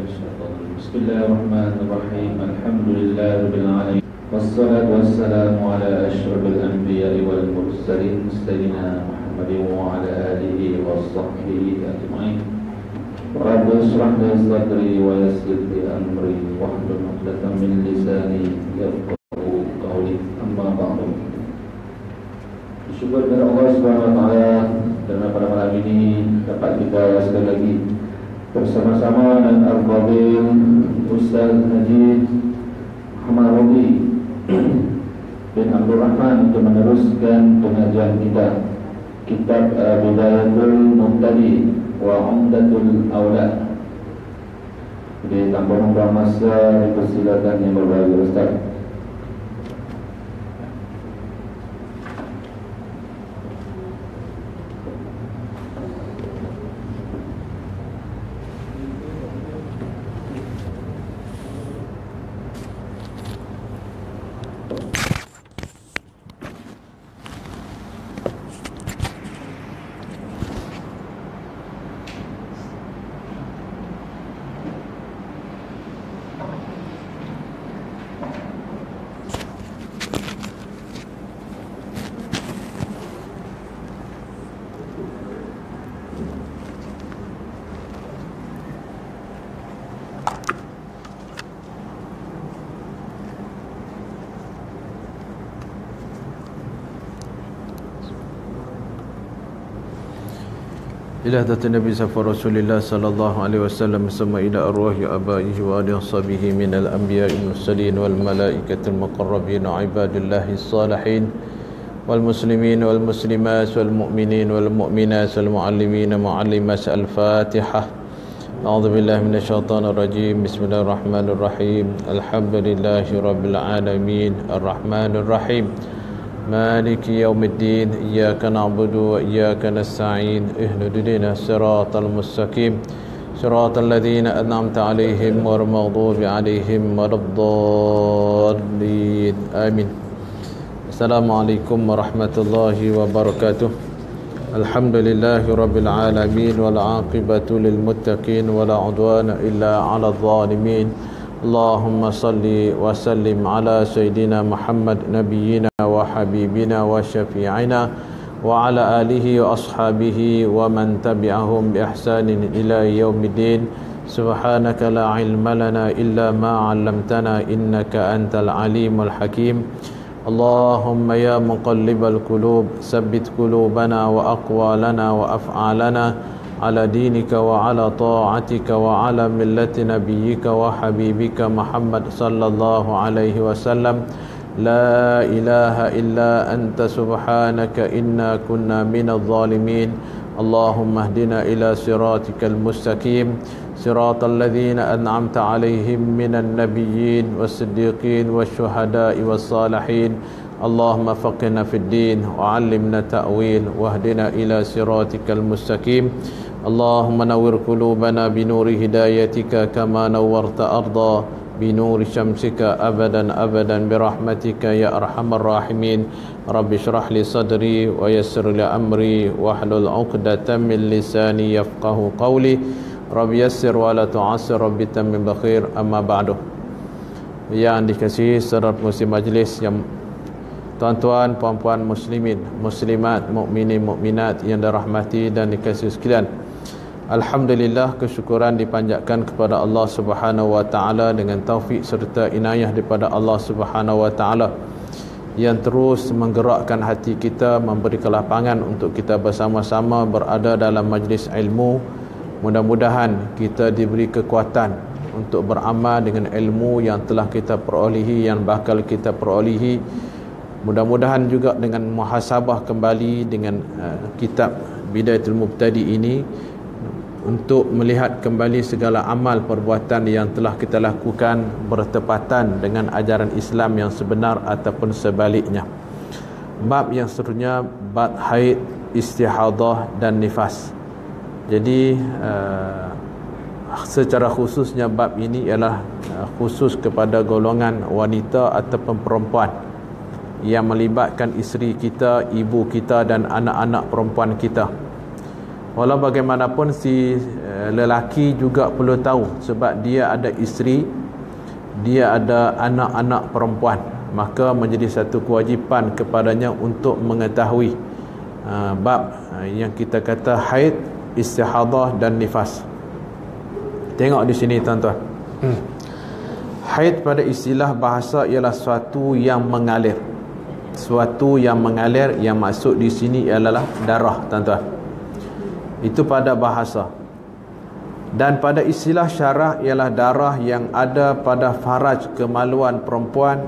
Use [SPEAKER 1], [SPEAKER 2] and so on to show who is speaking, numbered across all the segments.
[SPEAKER 1] بسم الله الرحمن الرحيم. الحمد لله رب العالمين. والصلاة والسلام على أشرف الأنبياء والمرسلين سيدنا محمد وعلى آله وصحبه أجمعين. رب اشرح لي صدري ويسر لي أمري. واحلل عقدة من لساني يفقهوا قولي. أما بعد. Syukur kepada Allah Subhanahu Wa Taala. Kerana pada malam ini dapat kita sekali lagi bersama-sama dengan Al-Fadhil Ustaz Haji Muhammad Rabi bin Abdul Rahman untuk meneruskan pengajian kita. Kitab Bidayatul Muqtadi wa Umdatul Awlad. Jadi tanpa membuang masa dipersilakan yang berbahagia Ustaz
[SPEAKER 2] إلى ذات النبي سفر رسول الله صلى الله عليه وسلم ثم إلى أرواح آبائه وآل أصحابه من الأنبياء المرسلين والملائكة المقربين وعباد الله الصالحين والمسلمين والمسلمات والمؤمنين والمؤمنات والمعلمين معلمات الفاتحة أعوذ بالله من الشيطان الرجيم بسم الله الرحمن الرحيم الحمد لله رب العالمين الرحمن الرحيم مالك يوم الدين إياك نعبد وإياك نستعين اهدنا الصراط المستقيم صراط الذين أنعمت عليهم غير المغضوب عليهم ولا الضالين آمين السلام عليكم ورحمة الله وبركاته الحمد لله رب العالمين والعاقبة للمتقين ولا عدوان إلا على الظالمين اللهم صل وسلم على سيدنا محمد نبينا وحبيبنا وشفيعنا وعلى آله وأصحابه ومن تبعهم بإحسان إلى يوم الدين سبحانك لا علم لنا إلا ما علمتنا إنك أنت العليم الحكيم اللهم يا مقلب القلوب ثبت قلوبنا وأقوالنا وأفعالنا على دينك وعلى طاعتك وعلى ملة نبيك وحبيبك محمد صلى الله عليه وسلم لا إله إلا أنت سبحانك إنا كنا من الظالمين اللهم اهدنا إلى صراطك المستقيم صراط الذين أنعمت عليهم من النبيين والصديقين والشهداء والصالحين اللهم فقنا في الدين وعلمنا تأويل واهدنا إلى صراطك المستقيم اللهم نور قلوبنا بنور هدايتك كما نورت أرضا بنور شمسك أبدا أبدا برحمتك يا أرحم الراحمين رب اشرح لي صدري ويسر لي أمري واحلل عقدة من لساني يفقه قولي رب يسر ولا تعسر رب تمم بخير أما بعد yang dikasihi saudara muslim majlis yang tuan-tuan puan-puan muslimin muslimat mukminin mukminat yang dirahmati dan dikasihi sekalian Alhamdulillah kesyukuran dipanjatkan kepada Allah Subhanahu wa taala dengan taufik serta inayah daripada Allah Subhanahu wa taala yang terus menggerakkan hati kita memberi kelapangan untuk kita bersama-sama berada dalam majlis ilmu. Mudah-mudahan kita diberi kekuatan untuk beramal dengan ilmu yang telah kita perolehi yang bakal kita perolehi. Mudah-mudahan juga dengan muhasabah kembali dengan uh, kitab Bidayatul Mubtadi ini untuk melihat kembali segala amal perbuatan yang telah kita lakukan bertepatan dengan ajaran Islam yang sebenar ataupun sebaliknya. Bab yang seterusnya bab haid, istihadah dan nifas. Jadi uh, secara khususnya bab ini ialah uh, khusus kepada golongan wanita ataupun perempuan yang melibatkan isteri kita, ibu kita dan anak-anak perempuan kita. Walau bagaimanapun si uh, lelaki juga perlu tahu sebab dia ada isteri dia ada anak-anak perempuan. Maka menjadi satu kewajipan kepadanya untuk mengetahui uh, bab uh, yang kita kata haid istihadah dan nifas. Tengok di sini tuan-tuan. Hmm. haid pada istilah bahasa ialah suatu yang mengalir. Suatu yang mengalir yang masuk di sini ialah darah tuan-tuan itu pada bahasa. Dan pada istilah syarah ialah darah yang ada pada faraj kemaluan perempuan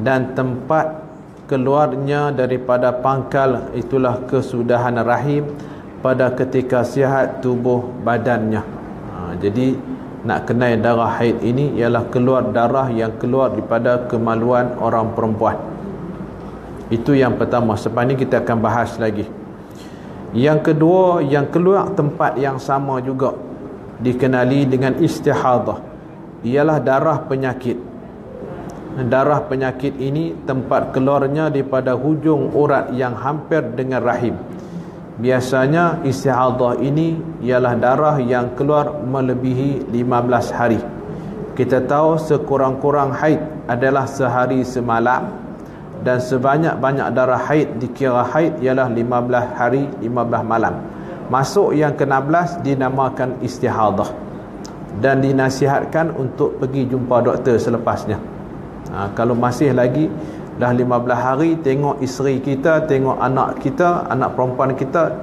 [SPEAKER 2] dan tempat keluarnya daripada pangkal itulah kesudahan rahim pada ketika sihat tubuh badannya. Ha, jadi nak kenal darah haid ini ialah keluar darah yang keluar daripada kemaluan orang perempuan. Itu yang pertama. Ni kita akan bahas lagi yang kedua yang keluar tempat yang sama juga dikenali dengan istihadah. Ialah darah penyakit. Darah penyakit ini tempat keluarnya daripada hujung urat yang hampir dengan rahim. Biasanya istihadah ini ialah darah yang keluar melebihi 15 hari. Kita tahu sekurang-kurang haid adalah sehari semalam dan sebanyak-banyak darah haid dikira haid ialah 15 hari 15 malam Masuk yang ke-16 dinamakan istihadah dan dinasihatkan untuk pergi jumpa doktor selepasnya. Ha, kalau masih lagi dah 15 hari tengok isteri kita, tengok anak kita, anak perempuan kita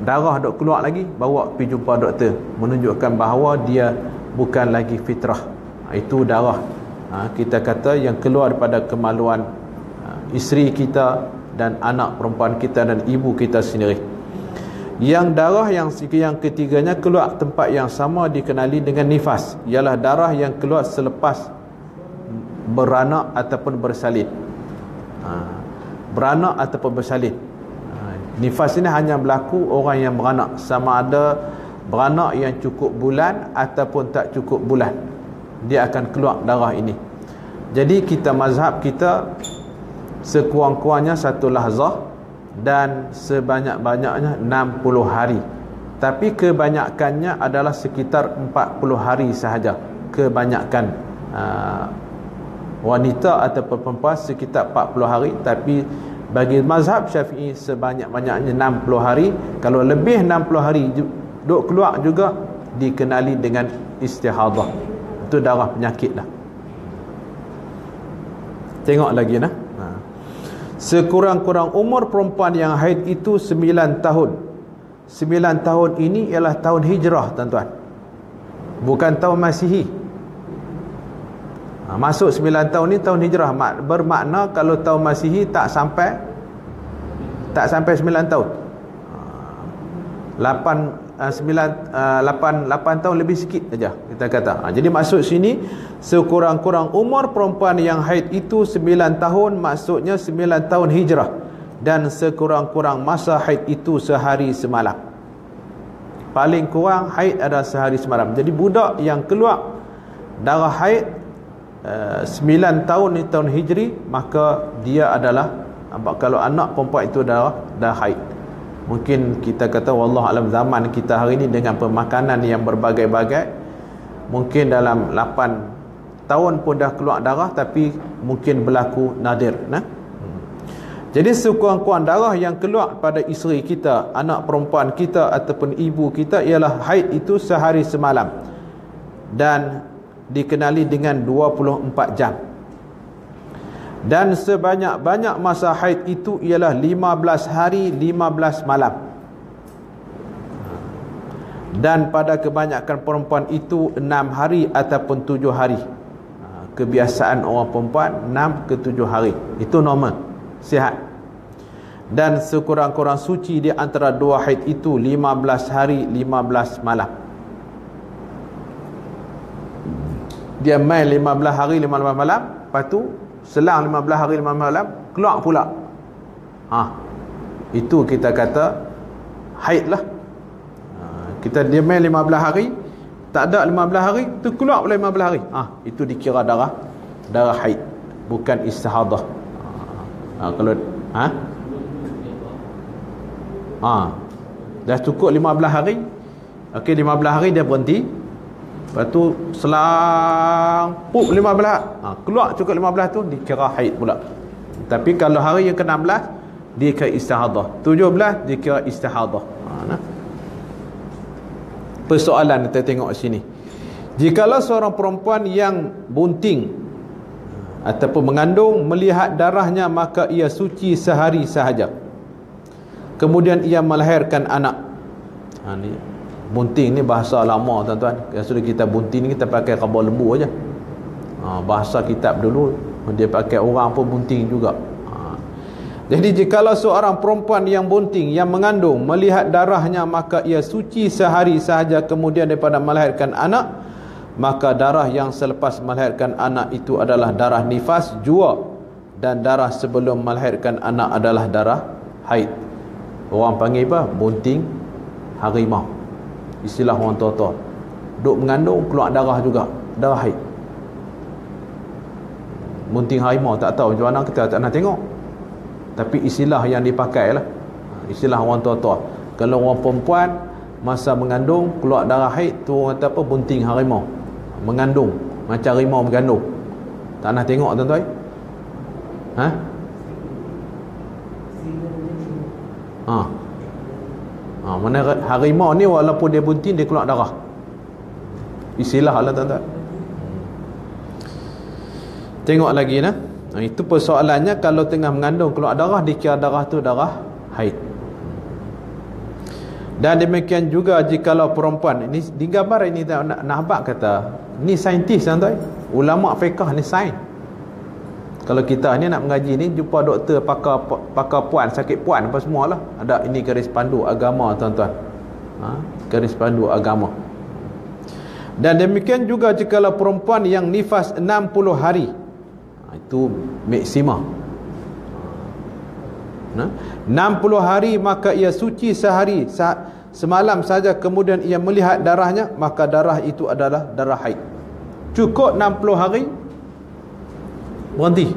[SPEAKER 2] darah dok keluar lagi, bawa pergi jumpa doktor menunjukkan bahawa dia bukan lagi fitrah. Ha, itu darah. Ha, kita kata yang keluar daripada kemaluan isteri kita dan anak perempuan kita dan ibu kita sendiri. Yang darah yang yang ketiganya keluar tempat yang sama dikenali dengan nifas. Ialah darah yang keluar selepas beranak ataupun bersalin. Ha. beranak ataupun bersalin. Ha. nifas ini hanya berlaku orang yang beranak. Sama ada beranak yang cukup bulan ataupun tak cukup bulan. Dia akan keluar darah ini. Jadi kita mazhab kita sekurang-kurangnya satu lahzah dan sebanyak-banyaknya 60 hari. Tapi kebanyakannya adalah sekitar 40 hari sahaja. Kebanyakan uh, wanita atau perempuan sekitar 40 hari. Tapi bagi mazhab syafi'i sebanyak-banyaknya 60 hari. Kalau lebih 60 hari duk keluar juga dikenali dengan istihadah. Itu darah penyakit lah tengok lagi nah Sekurang-kurang umur perempuan yang haid itu 9 tahun. 9 tahun ini ialah tahun hijrah tuan-tuan. Bukan tahun masihi. Ha, Masuk 9 tahun ini tahun hijrah. Bermakna kalau tahun masihi tak sampai Tak sampai 9 tahun. 8 9 8 8 tahun lebih sikit saja kita kata. Ha, jadi maksud sini sekurang-kurang umur perempuan yang haid itu 9 tahun maksudnya 9 tahun hijrah dan sekurang-kurang masa haid itu sehari semalam. Paling kurang haid ada sehari semalam. Jadi budak yang keluar darah haid uh, 9 tahun ni tahun hijri maka dia adalah kalau anak perempuan itu dah dah haid mungkin kita kata wallah alam zaman kita hari ini dengan pemakanan yang berbagai-bagai mungkin dalam 8 tahun pun dah keluar darah tapi mungkin berlaku nadir nah jadi sekurang-kurang darah yang keluar pada isteri kita, anak perempuan kita ataupun ibu kita ialah haid itu sehari semalam. Dan dikenali dengan 24 jam dan sebanyak-banyak masa haid itu ialah 15 hari 15 malam. Dan pada kebanyakan perempuan itu 6 hari ataupun 7 hari. Ha, kebiasaan orang perempuan 6 ke 7 hari. Itu normal sihat. Dan sekurang-kurang suci di antara dua haid itu 15 hari 15 malam. Dia main 15 hari 15 malam. Lepas tu selang 15 hari 15 malam keluar pula. Ha itu kita kata haid lah. Ha, kita dia main 15 hari tak ada 15 hari tu keluar pula 15 hari. Ha itu dikira darah darah haid bukan istihadah. Ha, ha kalau ha? Ha dah cukup 15 hari okey 15 hari dia berhenti lepas tu selang pup 15 ha, keluar cukup 15 tu dikira haid pula. Tapi kalau hari yang ke-16 dia kira istihadah. 17 dia kira istihadah. Ha, nah. persoalan kita tengok sini. Jikalau seorang perempuan yang bunting ataupun mengandung melihat darahnya maka ia suci sehari sahaja. Kemudian ia melahirkan anak. Ha, ni bunting ni bahasa lama tuan-tuan. Yang sudah kita bunting ni kita pakai kabel lembu aja. Ha, bahasa kitab dulu dia pakai orang pun bunting juga. Ha. jadi jikalau seorang perempuan yang bunting yang mengandung melihat darahnya maka ia suci sehari sahaja. Kemudian daripada melahirkan anak maka darah yang selepas melahirkan anak itu adalah darah nifas jua. Dan darah sebelum melahirkan anak adalah darah haid. Orang panggil apa? bunting harimau istilah orang tua-tua. Duk mengandung keluar darah juga. Darah haid. Bunting harimau tak tahu macam mana kita tak nak tengok. Tapi istilah yang dipakai lah. Istilah orang tua-tua. Kalau orang perempuan masa mengandung keluar darah haid tu orang kata apa? Bunting harimau. Mengandung. Macam rimau mengandung. Tak nak tengok tuan-tuan? Ha? Ha ha mana harimau ni walaupun dia bunting dia keluar darah. Istilah lah tuan-tuan. Tengok lagi nah. Ha, itu persoalannya kalau tengah mengandung keluar darah dikira darah tu darah haid. Dan demikian juga jikalau perempuan ini di gambar ini nak nampak kata ni saintis tuan-tuan. Ulama fiqh ni sains kalau kita ni nak mengaji ni jumpa doktor pakar pakar puan sakit puan apa semualah. Ada ini garis pandu agama tuan-tuan. Ha? garis pandu agama. Dan demikian juga jikalau perempuan yang nifas 60 hari. Ha, itu maksima. Ha? 60 hari maka ia suci sehari semalam saja. Kemudian ia melihat darahnya maka darah itu adalah darah haid. Cukup 60 hari berhenti.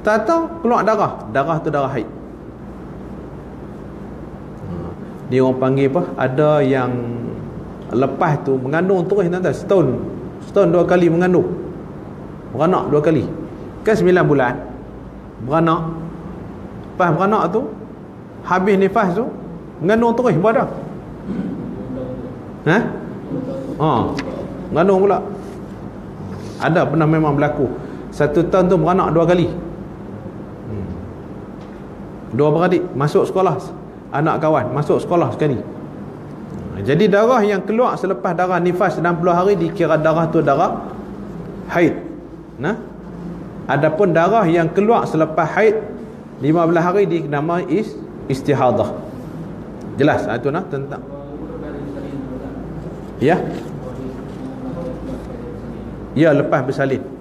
[SPEAKER 2] Tak tahu keluar darah. Darah tu darah haid. Dia orang panggil apa? Ada yang lepas tu mengandung terus nanti setahun. Setahun dua kali mengandung. Beranak dua kali. Kan sembilan bulan. Beranak. Lepas beranak tu habis nifas tu mengandung terus berada ha? ha. Mengandung pula. Ada pernah memang berlaku satu tahun tu beranak dua kali. Hmm. dua beradik masuk sekolah. Anak kawan masuk sekolah sekali. Hmm. jadi darah yang keluar selepas darah nifas 60 hari dikira darah tu darah haid. Nah? Adapun darah yang keluar selepas haid 15 hari dinamai is istihadah. Jelas itu ah, nah tentang. Ya? Ya lepas bersalin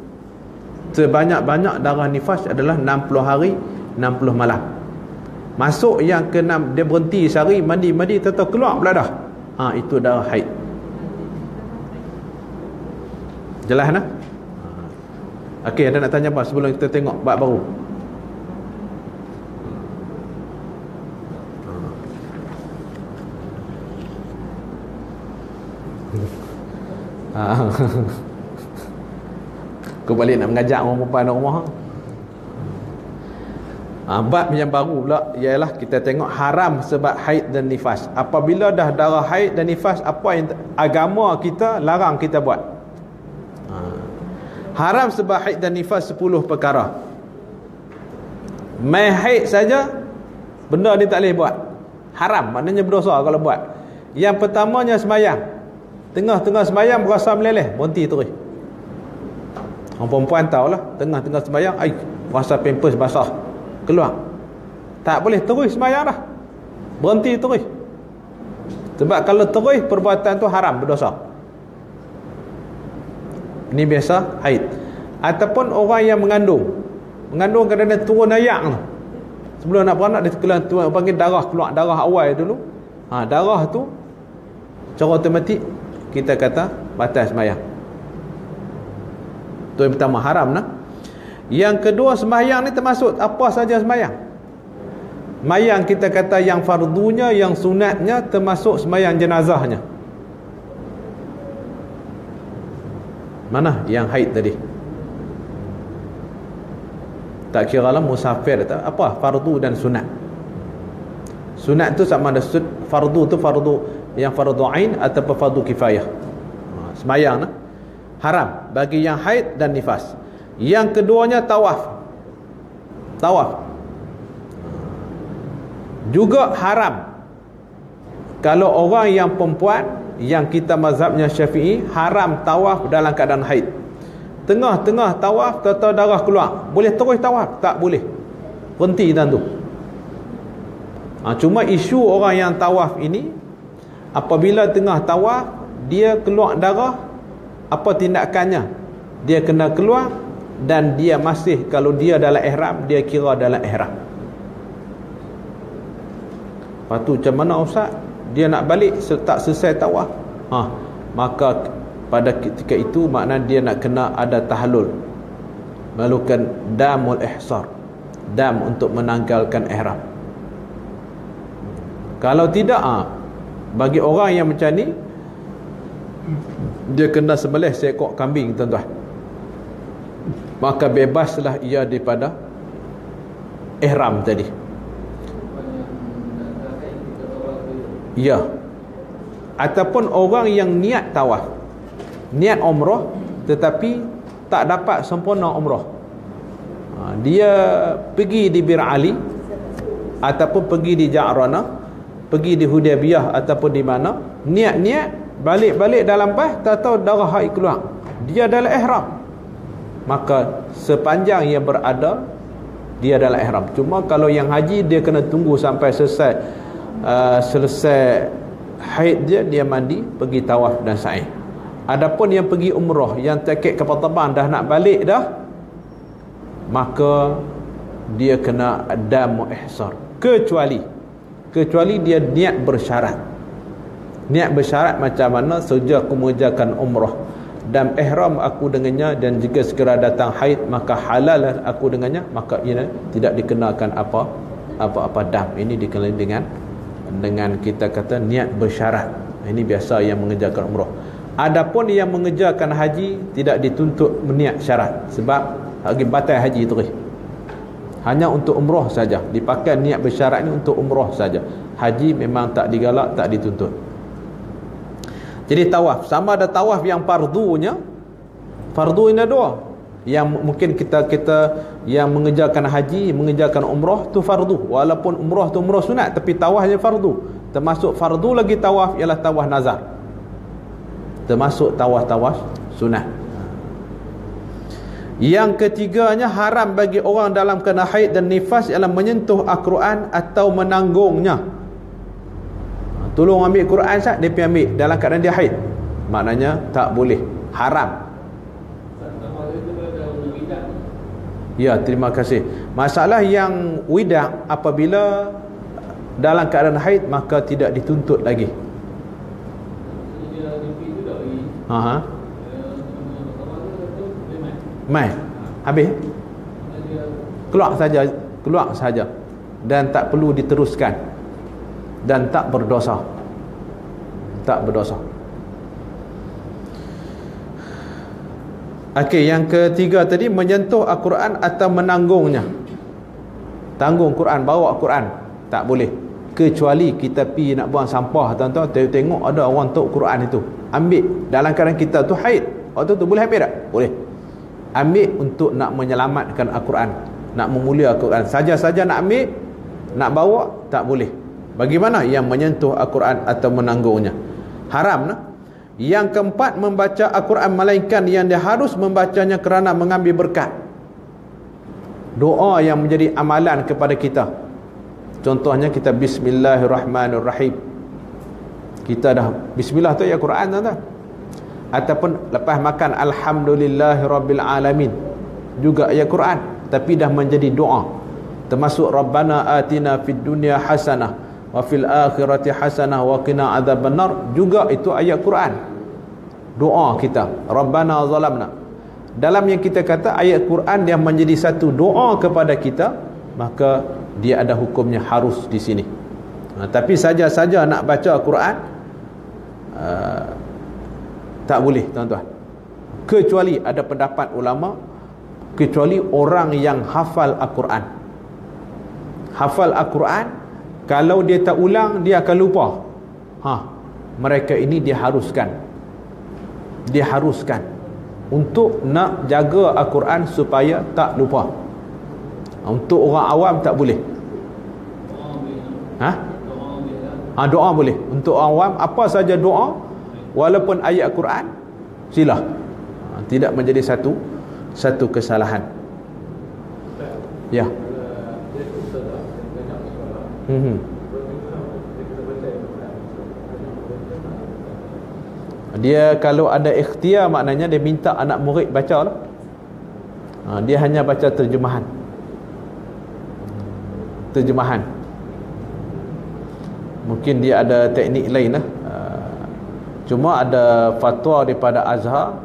[SPEAKER 2] Sebanyak-banyak darah nifas adalah 60 hari 60 malam Masuk yang ke-6 Dia berhenti sehari Mandi-mandi Tetap keluar pula dah ha, Itu darah haid Jelas nak? Okey ada nak tanya apa Sebelum kita tengok bab baru Ah. Kau balik nak mengajak orang perempuan dalam rumah ha, Bab yang baru pula Ialah kita tengok haram sebab haid dan nifas. Apabila dah darah haid dan nifas Apa yang agama kita larang kita buat? Ha. Haram sebab haid dan nifas 10 perkara. Mai haid saja Benda ni tak boleh buat. Haram maknanya berdosa kalau buat. Yang pertamanya semayang. Tengah-tengah semayang berasa meleleh Berhenti terus Orang perempuan tahulah Tengah-tengah sembahyang Ay, Rasa pampers basah. Keluar. Tak boleh terus sembahyang dah. Berhenti terus. Sebab kalau terus Perbuatan tu haram Berdosa. Ini biasa Haid. Ataupun orang yang mengandung. Mengandung kadang-kadang turun ayak tu Sebelum nak beranak Dia keluar, turun, panggil darah Keluar darah awal dulu. Ha, Darah tu Cara otomatik Kita kata Batas sembahyang itu yang pertama haram nah. Yang kedua sembahyang ni termasuk apa saja sembahyang. Mayang kita kata yang fardunya, yang sunatnya termasuk semayang jenazahnya. Mana yang haid tadi? Tak kira lah musafir tak apa fardu dan sunat. Sunat tu sama ada fardu tu fardu yang fardu ain atau fardu kifayah. Ha, semayang lah haram bagi yang haid dan nifas. Yang keduanya tawaf. Tawaf. Juga haram. Kalau orang yang perempuan yang kita mazhabnya syafi'i haram tawaf dalam keadaan haid. Tengah-tengah tawaf tahu darah keluar. Boleh terus tawaf? Tak boleh. Berhenti dan tu. Ha, cuma isu orang yang tawaf ini apabila tengah tawaf dia keluar darah apa tindakannya? Dia kena keluar dan dia masih kalau dia dalam ihram dia kira dalam ihram. Lepas tu macam mana Ustaz? Dia nak balik tak selesai tawaf. Ha, maka pada ketika itu makna dia nak kena ada tahlul melakukan damul ihsar. Dam untuk menanggalkan ihram. Kalau tidak ah bagi orang yang macam ni dia kena sembelih seekor kambing tuan-tuan. Maka bebaslah ia daripada ihram tadi. Ya. Ataupun orang yang niat tawaf. Niat umrah tetapi tak dapat sempurna umrah. Ha, dia pergi di Bir Ali ataupun pergi di Ja'rana pergi di Hudaybiyah ataupun di mana. Niat-niat balik-balik dalam pas tak tahu darah haid keluar. Dia adalah ihram. Maka sepanjang ia berada dia adalah ihram. Cuma kalau yang haji dia kena tunggu sampai selesai uh, selesai haid dia dia mandi pergi tawaf dan sa'i. Adapun yang pergi umrah yang tiket kapal terbang dah nak balik dah maka dia kena dam ihsar. Kecuali kecuali dia niat bersyarat niat bersyarat macam mana? Sejak aku mengerjakan umrah dan ihram aku dengannya dan jika segera datang haid maka halal aku dengannya maka ini tidak dikenakan apa apa-apa dam. Ini dikenali dengan dengan kita kata niat bersyarat. Ini biasa yang mengerjakan umrah. Adapun yang mengejarkan haji tidak dituntut meniat syarat sebab lagi batal haji itu hanya untuk umrah saja. Dipakai niat bersyarat ini untuk umrah saja. Haji memang tak digalak tak dituntut jadi tawaf sama ada tawaf yang fardunya fardu ini dua yang mungkin kita kita yang mengejarkan haji mengejarkan umrah tu fardu. Walaupun umrah tu umrah sunat tapi tawafnya fardu. Termasuk fardu lagi tawaf ialah tawaf nazar. Termasuk tawaf-tawaf sunat. Yang ketiganya haram bagi orang dalam kena haid dan nifas ialah menyentuh Al-Quran atau menanggungnya tolong ambil Quran sah dia pergi ambil dalam keadaan dia haid maknanya tak boleh haram ya terima kasih masalah yang widak apabila dalam keadaan haid maka tidak dituntut lagi Ha. Mai. Habis. Keluar saja, keluar saja. Dan tak perlu diteruskan. Dan tak berdosa. Tak berdosa. Okey, yang ketiga tadi menyentuh Al-Quran atau menanggungnya. Tanggung Quran, bawa Quran. Tak boleh. Kecuali kita pi nak buang sampah, tuan-tuan, tengok ada orang tok Quran itu ambil dalam keadaan kita tu haid waktu tu boleh ambil tak? boleh ambil untuk nak menyelamatkan Al-Quran nak memulia Al-Quran saja-saja nak ambil nak bawa tak boleh bagaimana yang menyentuh Al-Quran atau menanggungnya? Haram nah? yang keempat membaca Al-Quran melainkan yang dia harus membacanya kerana mengambil berkat. Doa yang menjadi amalan kepada kita. Contohnya kita Bismillahirrahmanirrahim. Kita dah bismillah tu ya Quran tuan ataupun lepas makan alhamdulillahirabbil alamin juga ya Quran tapi dah menjadi doa. Termasuk rabbana atina fid dunya hasanah wa fil akhirati hasanah wa qina adzabannar. Juga itu ayat Quran. Doa kita. Rabbana zalamna. Dalam yang kita kata ayat Quran dia menjadi satu doa kepada kita maka dia ada hukumnya harus di sini. Ha, tapi saja-saja nak baca Quran Ah, tak boleh tuan-tuan. Kecuali ada pendapat ulama kecuali orang yang hafal Al-Quran. Hafal Al-Quran kalau dia tak ulang dia akan lupa. Ha. Mereka ini diharuskan. Diharuskan untuk nak jaga Al-Quran supaya tak lupa. Untuk orang awam tak boleh. Ha? ha doa boleh. Untuk orang awam apa saja doa walaupun ayat Al-Quran sila. Ha, tidak menjadi satu satu kesalahan. Ya hmm. dia kalau ada ikhtiar maknanya dia minta anak murid baca lah. Ha, dia hanya baca terjemahan. Terjemahan. Mungkin dia ada teknik lain lah. Ha, cuma ada fatwa daripada Azhar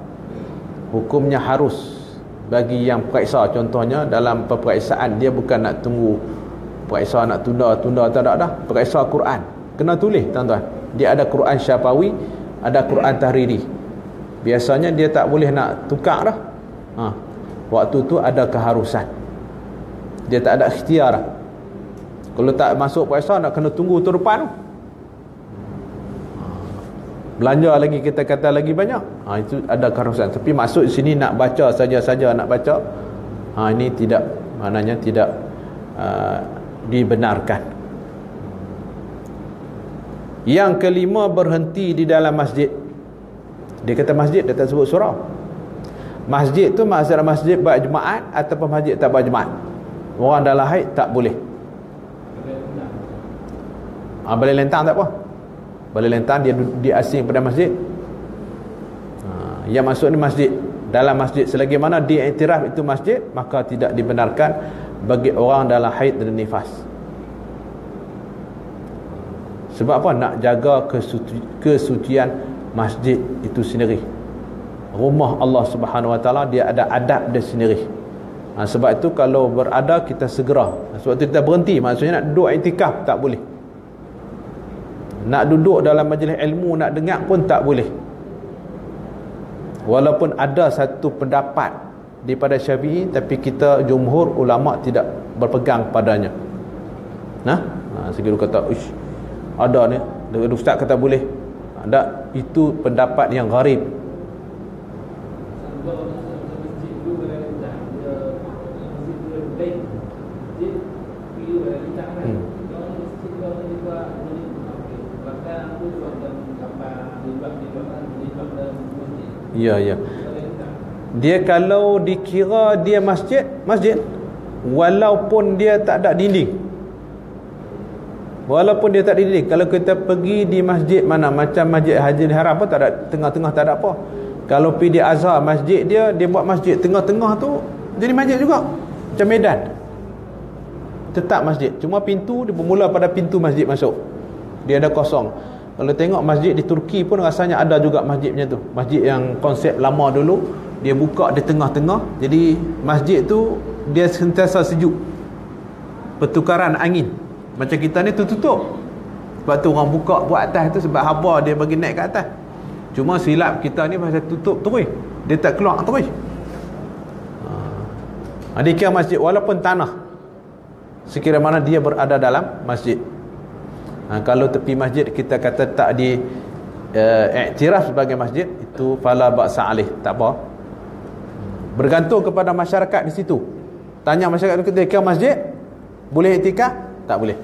[SPEAKER 2] hukumnya harus bagi yang periksa. Contohnya dalam peperiksaan dia bukan nak tunggu periksa nak tunda tunda tak ada dah. Periksa Quran. Kena tulis tuan-tuan. Dia ada Quran syafawi ada Quran tahriri. Biasanya dia tak boleh nak tukar dah. Ha. waktu tu ada keharusan. Dia tak ada ikhtiar dah. Kalau tak masuk puasa nak kena tunggu tu depan. Tu belanja lagi kita kata lagi banyak. Ha, itu ada keharusan. Tapi masuk sini nak baca saja-saja nak baca ha, ini tidak maknanya tidak uh, dibenarkan yang kelima berhenti di dalam masjid. Dia kata masjid dia tak sebut surau. Masjid tu maksudnya masjid buat jemaat ataupun masjid tak buat jemaat. Orang dalam haid tak boleh. Ah boleh lentang tak apa. Boleh lentang dia dia asing pada masjid. Ha, yang masuk ni masjid. Dalam masjid selagi mana dia iktiraf itu masjid maka tidak dibenarkan bagi orang dalam haid dan nifas. Sebab apa? Nak jaga kesuci, kesucian masjid itu sendiri. Rumah Allah Subhanahu Wa Taala dia ada adab dia sendiri. Ha, sebab itu kalau berada kita segera. Sebab itu kita berhenti. Maksudnya nak duduk itikaf tak boleh. Nak duduk dalam majlis ilmu nak dengar pun tak boleh. Walaupun ada satu pendapat daripada Syafi'i tapi kita jumhur ulama tidak berpegang padanya. Nah, ha, segitu kata, "Uish, ada ni dengan ustaz kata boleh ada itu pendapat yang gharib hmm. Ya ya. Dia kalau dikira dia masjid, masjid. Walaupun dia tak ada dinding. Walaupun dia tak dididik Kalau kita pergi di masjid mana Macam masjid Haji Haram pun tak ada Tengah-tengah tak ada apa. Kalau pergi di Azhar masjid dia Dia buat masjid tengah-tengah tu Jadi masjid juga. Macam Medan. Tetap masjid. Cuma pintu dia bermula pada pintu masjid masuk. Dia ada kosong Kalau tengok masjid di Turki pun rasanya ada juga masjid macam tu. Masjid yang konsep lama dulu Dia buka di tengah-tengah. Jadi masjid tu Dia sentiasa sejuk. Pertukaran angin. Macam kita ni tutup sebab tu orang buka buat atas tu sebab haba dia bagi naik ke atas. Cuma silap kita ni pasal tutup terus. Dia tak keluar terus. Ha. dia kira masjid? Walaupun tanah sekira mana dia berada dalam masjid ha, kalau tepi masjid kita kata tak di uh, iktiraf sebagai masjid itu fala ba'sa alih tak apa. Bergantung kepada masyarakat di situ. Tanya masyarakat kita kira masjid? Boleh iktikaf tak boleh.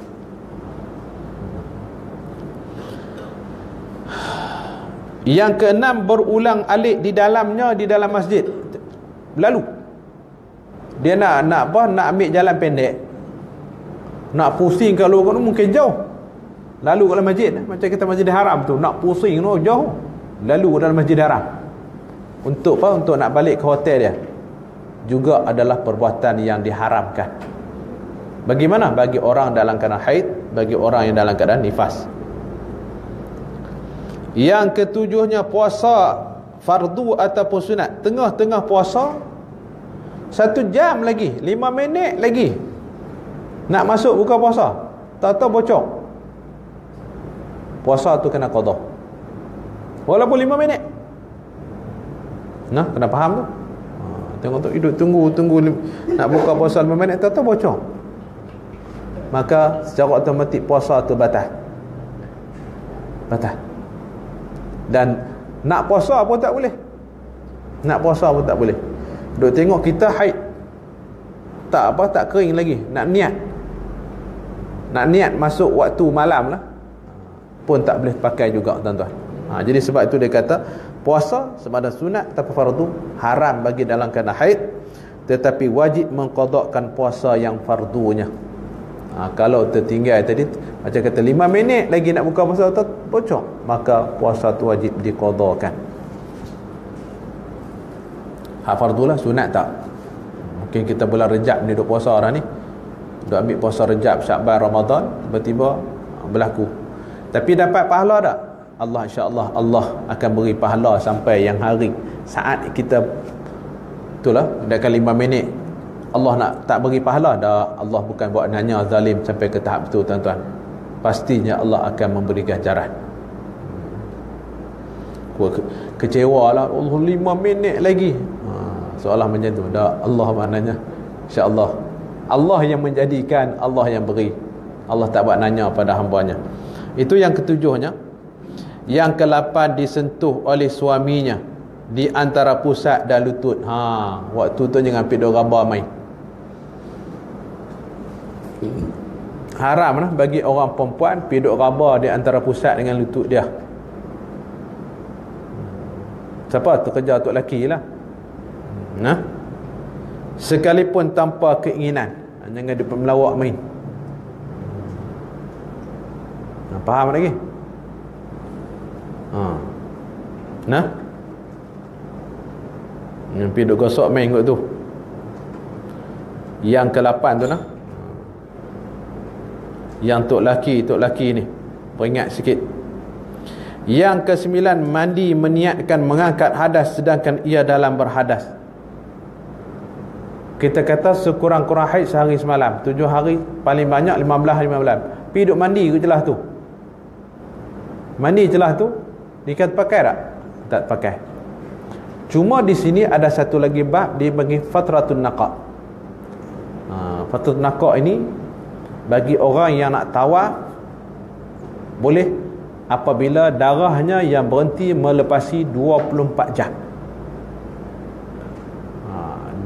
[SPEAKER 2] Yang keenam berulang alik di dalamnya di dalam masjid. Lalu. Dia nak nak apa? Nak ambil jalan pendek. Nak pusing kalau mungkin jauh lalu kalau masjid macam kita masjid haram tu nak pusing no jauh lalu dalam masjid haram untuk apa untuk nak balik ke hotel dia juga adalah perbuatan yang diharamkan Bagaimana bagi orang dalam keadaan haid, bagi orang yang dalam keadaan nifas. Yang ketujuhnya puasa fardu ataupun sunat. Tengah-tengah puasa satu jam lagi, lima minit lagi nak masuk buka puasa. Tak tahu bocor. Puasa tu kena qada. Walaupun lima minit. Nah, kena faham tu. Ha, tengok tu hidup tunggu tunggu nak buka puasa 5 minit tu bocor. Maka secara automatik puasa tu batal. Batal. Dan nak puasa pun tak boleh. Nak puasa pun tak boleh. Duk tengok kita haid. Tak apa tak kering lagi. Nak niat. Nak niat masuk waktu malam lah. Pun tak boleh pakai juga tuan-tuan. Ha, jadi sebab itu dia kata puasa sebadan sunat tapi fardu haram bagi dalam keadaan haid tetapi wajib mengkodokkan puasa yang fardunya. Ha, kalau tertinggal tadi macam kata 5 minit lagi nak buka puasa tu bocor. Maka puasa tu wajib dikodokkan. Hak fardu lah sunat tak? Mungkin kita bulan rejab ni duduk puasa orang ni. Duduk ambil puasa rejab syakban ramadan tiba-tiba berlaku tapi dapat pahala tak? Allah insya-Allah Allah akan beri pahala sampai yang hari. Saat kita itulah dekat 5 minit. Allah nak tak bagi pahala dah. Allah bukan buat nanya zalim sampai ke tahap itu tuan-tuan. Pastinya Allah akan memberi ganjaran ke kecewa lah. Allah 5 minit lagi. Ha, seolah macam tu. Dah Allah maknanya insya-Allah. Allah yang menjadikan Allah yang beri. Allah tak buat nanya pada hambanya itu yang ketujuhnya yang ke-8 disentuh oleh suaminya di antara pusat dan lutut. Ha, waktu tu jangan pergi dua gambar. Haram lah bagi orang perempuan pergi raba di antara pusat dengan lutut dia. Siapa tu kerja untuk lelaki lah. Nah. Sekalipun tanpa keinginan. Jangan dia melawak main. Nah, faham lagi? Ha. Nah. Yang pergi duk gosok main kot tu. Yang ke-8 tu nah. Yang tok laki, tok laki ni. Peringat sikit. Yang ke-9 mandi meniatkan mengangkat hadas sedangkan ia dalam berhadas. Kita kata sekurang-kurang haid sehari semalam. Tujuh hari paling banyak 15 hari malam. Pergi duk mandi ke celah tu. Mandi celah tu Dikat pakai tak? Tak pakai. Cuma di sini ada satu lagi bab dia bagi fatratun naqa. Ha, fatratun naqa ini bagi orang yang nak tawaf boleh apabila darahnya yang berhenti melepasi 24 jam. Ha,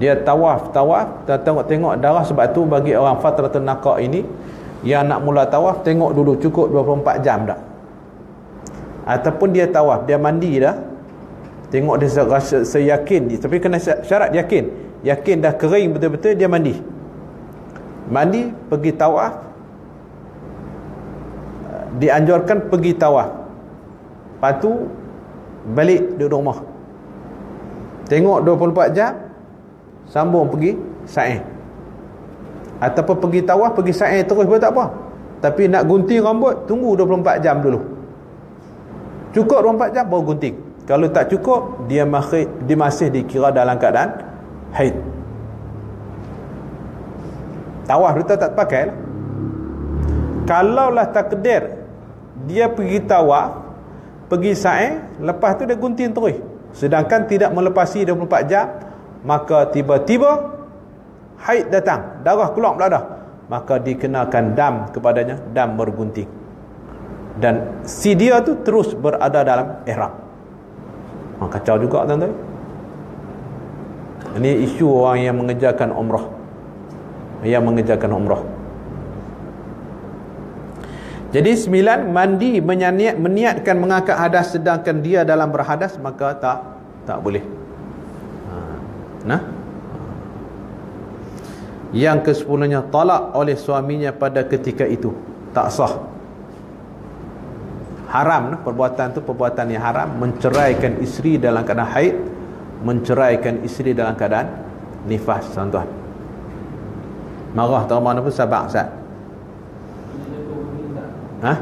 [SPEAKER 2] dia tawaf, tawaf, tengok-tengok darah sebab tu bagi orang fatratun naqa ini yang nak mula tawaf tengok dulu cukup 24 jam tak? Ataupun dia tawaf dia mandi dah. Tengok dia rasa seyakin tapi kena syarat yakin. Yakin dah kering betul-betul dia mandi. Mandi pergi tawaf. Dianjurkan pergi tawaf. Lepas tu balik di rumah. Tengok 24 jam sambung pergi sa'i. Ataupun pergi tawaf pergi sa'i terus pun tak apa. Tapi nak gunting rambut tunggu 24 jam dulu Cukup 24 jam baru gunting. Kalau tak cukup, dia masih, dia masih dikira dalam keadaan haid. Tawaf kita tak pakai lah. Kalaulah takdir dia pergi tawaf, pergi sa'i, lepas tu dia gunting terus. Sedangkan tidak melepasi 24 jam, maka tiba-tiba haid datang, darah keluar belada. Maka dikenakan dam kepadanya, dam bergunting dan si dia tu terus berada dalam ihram. Ha, kacau juga tuan-tuan. Ini isu orang yang mengejarkan umrah. Yang mengejarkan umrah. Jadi sembilan mandi menyaniat, meniatkan mengangkat hadas sedangkan dia dalam berhadas maka tak tak boleh. Ha. nah? Yang ke sepuluhnya talak oleh suaminya pada ketika itu. Tak sah haram perbuatan tu perbuatan yang haram menceraikan isteri dalam keadaan haid menceraikan isteri dalam keadaan nifas tuan-tuan marah tahu mana pun sabak Ustaz ha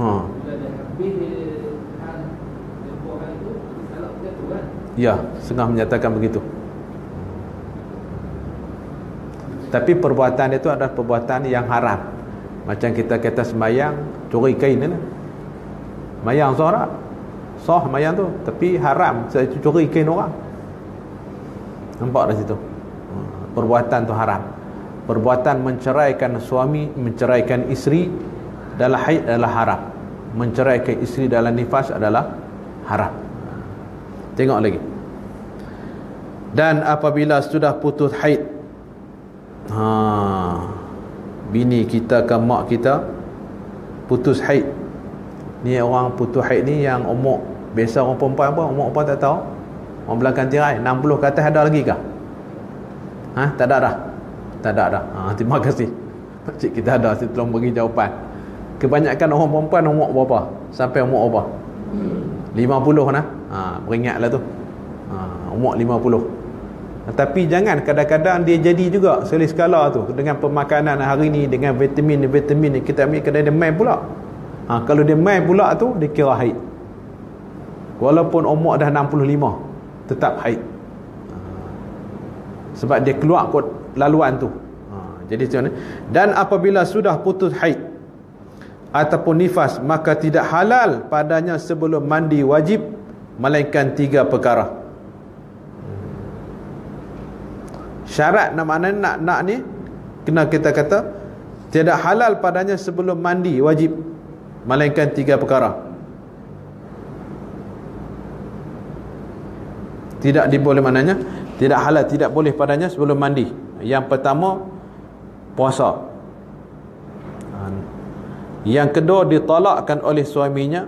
[SPEAKER 2] ha Ya, setengah menyatakan begitu. Tapi perbuatan itu adalah perbuatan yang haram. Macam kita kata semayang Curi kain lah. Mayang sorak sah mayang tu. Tapi haram saya curi kain orang. Nampak dah situ? Perbuatan tu haram. Perbuatan menceraikan suami menceraikan isteri dalam haid adalah haram. Menceraikan isteri dalam nifas adalah haram. Tengok lagi. Dan apabila sudah putus haid ha bini kita ke mak kita putus haid. Ni orang putus haid ni yang umur biasa orang perempuan apa umur apa tak tahu. Orang belakang tirai 60 ke atas ada lagi kah? Ha tak ada dah. Tak ada dah. Ha, terima kasih. Pakcik kita ada saya tolong bagi jawapan. Kebanyakan orang perempuan umur berapa? Sampai umur berapa? 50 nah. Ha, beringatlah tu. Ha, umur 50 tapi jangan kadang-kadang dia jadi juga sekali skala tu dengan pemakanan hari ni dengan vitamin-vitamin kita ambil kadang dia main pula. Ha, kalau dia main pula tu dia kira haid. Walaupun umur dah 65 tetap haid. Ha, sebab dia keluar kot laluan tu. Ha, jadi macam dan apabila sudah putus haid ataupun nifas maka tidak halal padanya sebelum mandi wajib melainkan tiga perkara syarat nak mana nak nak ni kena kita kata tidak halal padanya sebelum mandi wajib. Melainkan tiga perkara. Tidak diboleh mananya tidak halal tidak boleh padanya sebelum mandi. Yang pertama puasa. Yang kedua ditolakkan oleh suaminya.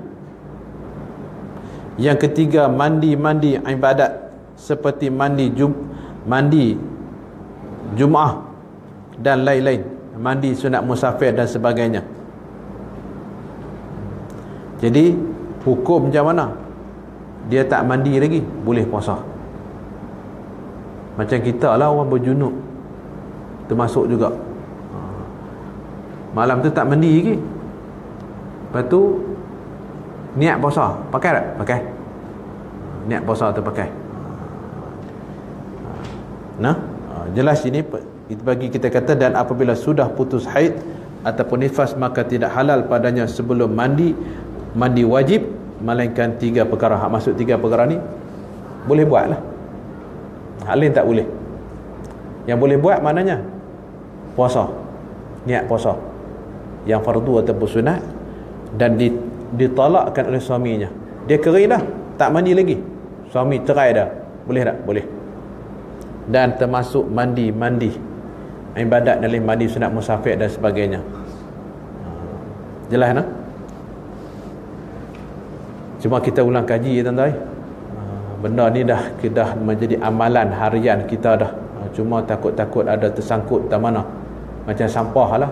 [SPEAKER 2] Yang ketiga mandi-mandi ibadat. Seperti mandi jum mandi Jumaah dan lain-lain. Mandi sunat musafir dan sebagainya. Jadi hukum macam mana? Dia tak mandi lagi boleh puasa. Macam kita lah orang berjunuk. Termasuk juga. Ha. malam tu tak mandi lagi. Lepas tu niat puasa. Pakai tak? pakai. Niat puasa tu pakai. Nah? ha, jelas ini bagi kita kata dan apabila sudah putus haid ataupun nifas maka tidak halal padanya sebelum mandi. Mandi wajib melainkan tiga perkara. Hak masuk tiga perkara ni boleh buat lah hal lain tak boleh. Yang boleh buat maknanya puasa. Niat puasa. Yang fardu ataupun sunat dan ditolakkan oleh suaminya. Dia kering dah tak mandi lagi. Suami cerai dah. Boleh tak? boleh dan termasuk mandi mandi ibadat dalam mandi sunat musafir dan sebagainya. Jelas tak? cuma kita ulang kaji ya tuan-tuan. Benda ni dah dah menjadi amalan harian kita dah. Cuma takut-takut ada tersangkut tak mana. Macam sampah lah.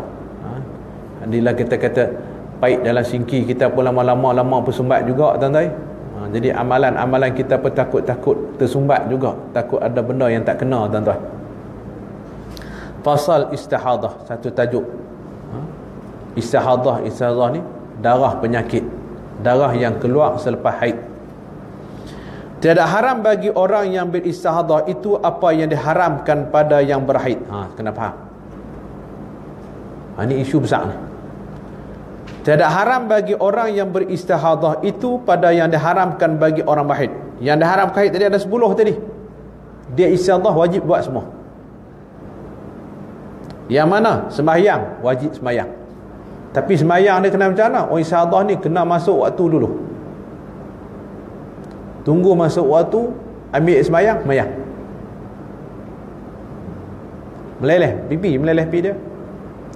[SPEAKER 2] Inilah kita kata baik dalam singki kita pun lama-lama lama bersumbat juga tuan-tuan jadi amalan-amalan kita pun takut-takut tersumbat juga takut ada benda yang tak kena tuan-tuan fasal istihadah satu tajuk istihadah istihadah ni darah penyakit darah yang keluar selepas haid Tiada haram bagi orang yang beristihadah itu apa yang diharamkan pada yang berhaid. Ha, kena faham. Ha, ini isu besar ni. Tiada haram bagi orang yang beristihadah itu pada yang diharamkan bagi orang berhaid. Yang diharamkan tadi ada 10 tadi. Dia istihadah wajib buat semua. Yang mana? Sembahyang. Wajib sembahyang. Tapi sembahyang dia kena macam mana? Orang istihadah ni kena masuk waktu dulu tunggu masuk waktu ambil semayang semayang meleleh pipi meleleh pipi dia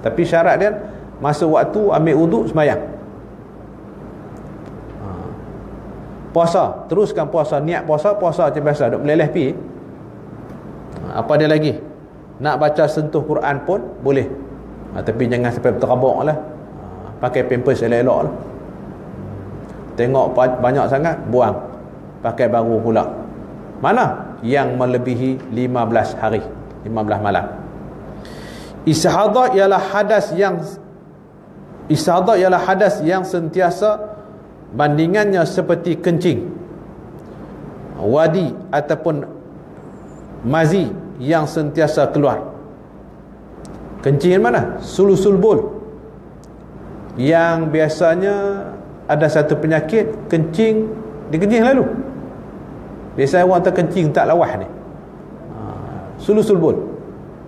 [SPEAKER 2] tapi syarat dia masuk waktu ambil uduk semayang ha. puasa teruskan puasa. Niat puasa puasa macam biasa. Duk meleleh pi. Ha, apa dia lagi? Nak baca sentuh Quran pun boleh. Ha, tapi jangan sampai terabuk lah. Ha, pakai pampers elok-elok lah. Tengok banyak sangat buang. Pakai baru pula. Mana? Yang melebihi 15 hari. 15 malam. Ishadah ialah hadas yang ishadah ialah hadas yang sentiasa bandingannya seperti kencing. Wadi ataupun mazi yang sentiasa keluar. Kencing mana? Sulusul bol yang biasanya ada satu penyakit kencing dia kencing lalu. Biasa orang terkencing tak lawas ni. Ha, sulusul bol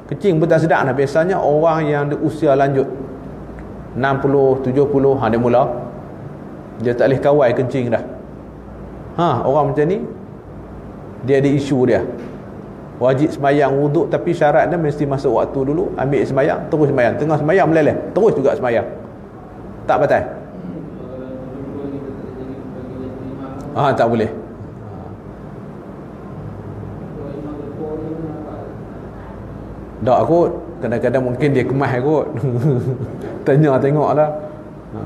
[SPEAKER 2] kencing pun tak sedap lah. Biasanya orang yang usia lanjut 60, 70 ha, dia mula. Dia tak boleh kawai kencing dah. Ha, orang macam ni dia ada isu dia. Wajib semayang wuduk tapi syaratnya mesti masuk waktu dulu ambil semayang terus semayang. Tengah semayang meleleh terus juga semayang. Tak batal. Ah tak boleh. Tak kot kadang-kadang mungkin dia kemas kot. Tanya tengok lah ha.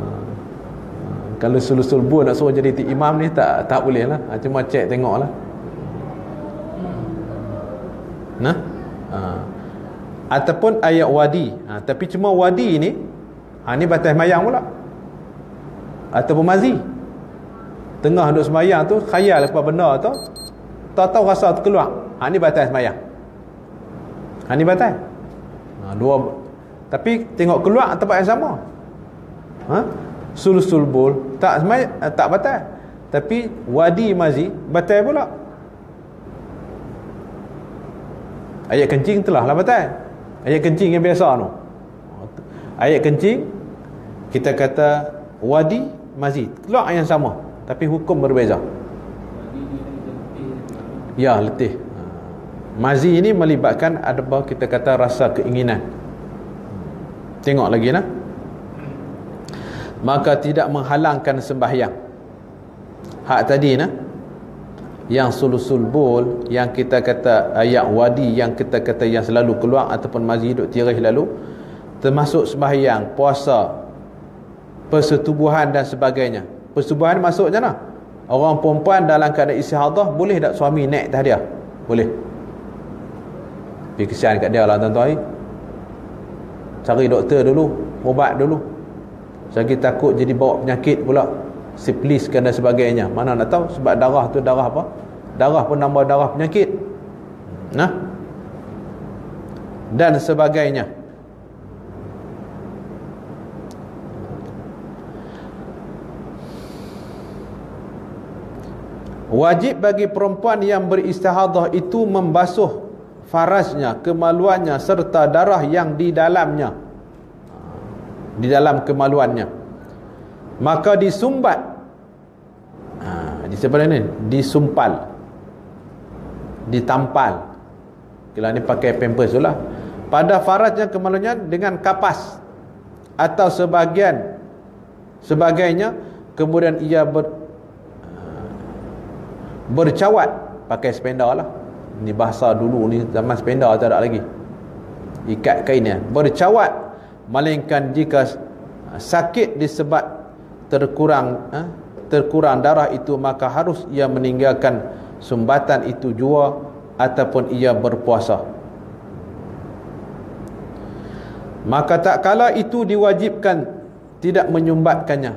[SPEAKER 2] kalau sul-sul nak suruh jadi imam ni tak tak boleh lah. Ha, cuma cek tengok lah nah? Ha. ataupun ayat wadi. Ha, tapi cuma wadi ni ha, ni batas mayang pula. Ataupun mazi. Tengah duduk semayang tu khayal apa benda tu tahu-tahu rasa terkeluar. Ha, ni batas semayang ha, ni batas ha, dua tapi tengok keluar tempat yang sama ha? sul-sul bol tak semayang, tak batas tapi wadi mazi batas pula Ayat kencing telah lah batal. Ayat kencing yang biasa tu. Ayat kencing kita kata wadi mazid. Keluar yang sama tapi hukum berbeza. Ya, letih. Mazi ini melibatkan ada kita kata rasa keinginan. Tengok lagi nah. Maka tidak menghalangkan sembahyang. Hak tadi nah yang sulusul bol yang kita kata ayat wadi yang kita kata yang selalu keluar ataupun masih hidup tirih lalu termasuk sembahyang puasa persetubuhan dan sebagainya persetubuhan masuknya lah orang perempuan dalam keadaan istihadah boleh tak suami naik atas dia boleh pergi kesian kat dia lah tuan-tuan cari doktor dulu ubat dulu. Saya takut jadi bawa penyakit pula. Sipliskan dan sebagainya. Mana nak tahu sebab darah tu darah apa? Darah pun nambah darah penyakit. Nah. Dan sebagainya. Wajib bagi perempuan yang beristihadah itu membasuh farasnya, kemaluannya serta darah yang di dalamnya. Di dalam kemaluannya. Maka disumbat. Ha, di sebelah ni? Disumpal. Ditampal. Kalau ni pakai pampers tu lah. Pada farajnya kemaluannya dengan kapas. Atau sebagian sebagainya kemudian ia ber, bercawat. Pakai spenda lah ni bahasa dulu ni zaman spenda tak ada lagi. Ikat kainnya bercawat melainkan jika sakit disebab terkurang eh, terkurang darah itu maka harus ia meninggalkan sumbatan itu jua ataupun ia berpuasa. Maka tak kala itu diwajibkan tidak menyumbatkannya.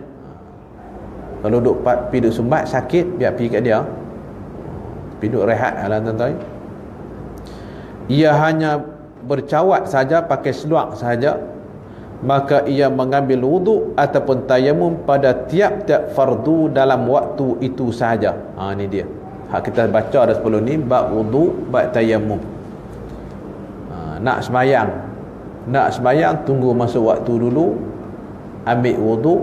[SPEAKER 2] Kalau duduk pergi sumbat sakit biar pergi kat dia pergi duduk rehat lah tuan-tuan. Ia hanya bercawat saja pakai seluak saja. Maka ia mengambil wuduk ataupun tayamum pada tiap-tiap fardu dalam waktu itu sahaja ha ni dia. Hak kita baca dah sebelum ni bab wuduk bab tayamum ha, nak semayang. Nak semayang tunggu masa waktu dulu ambil wuduk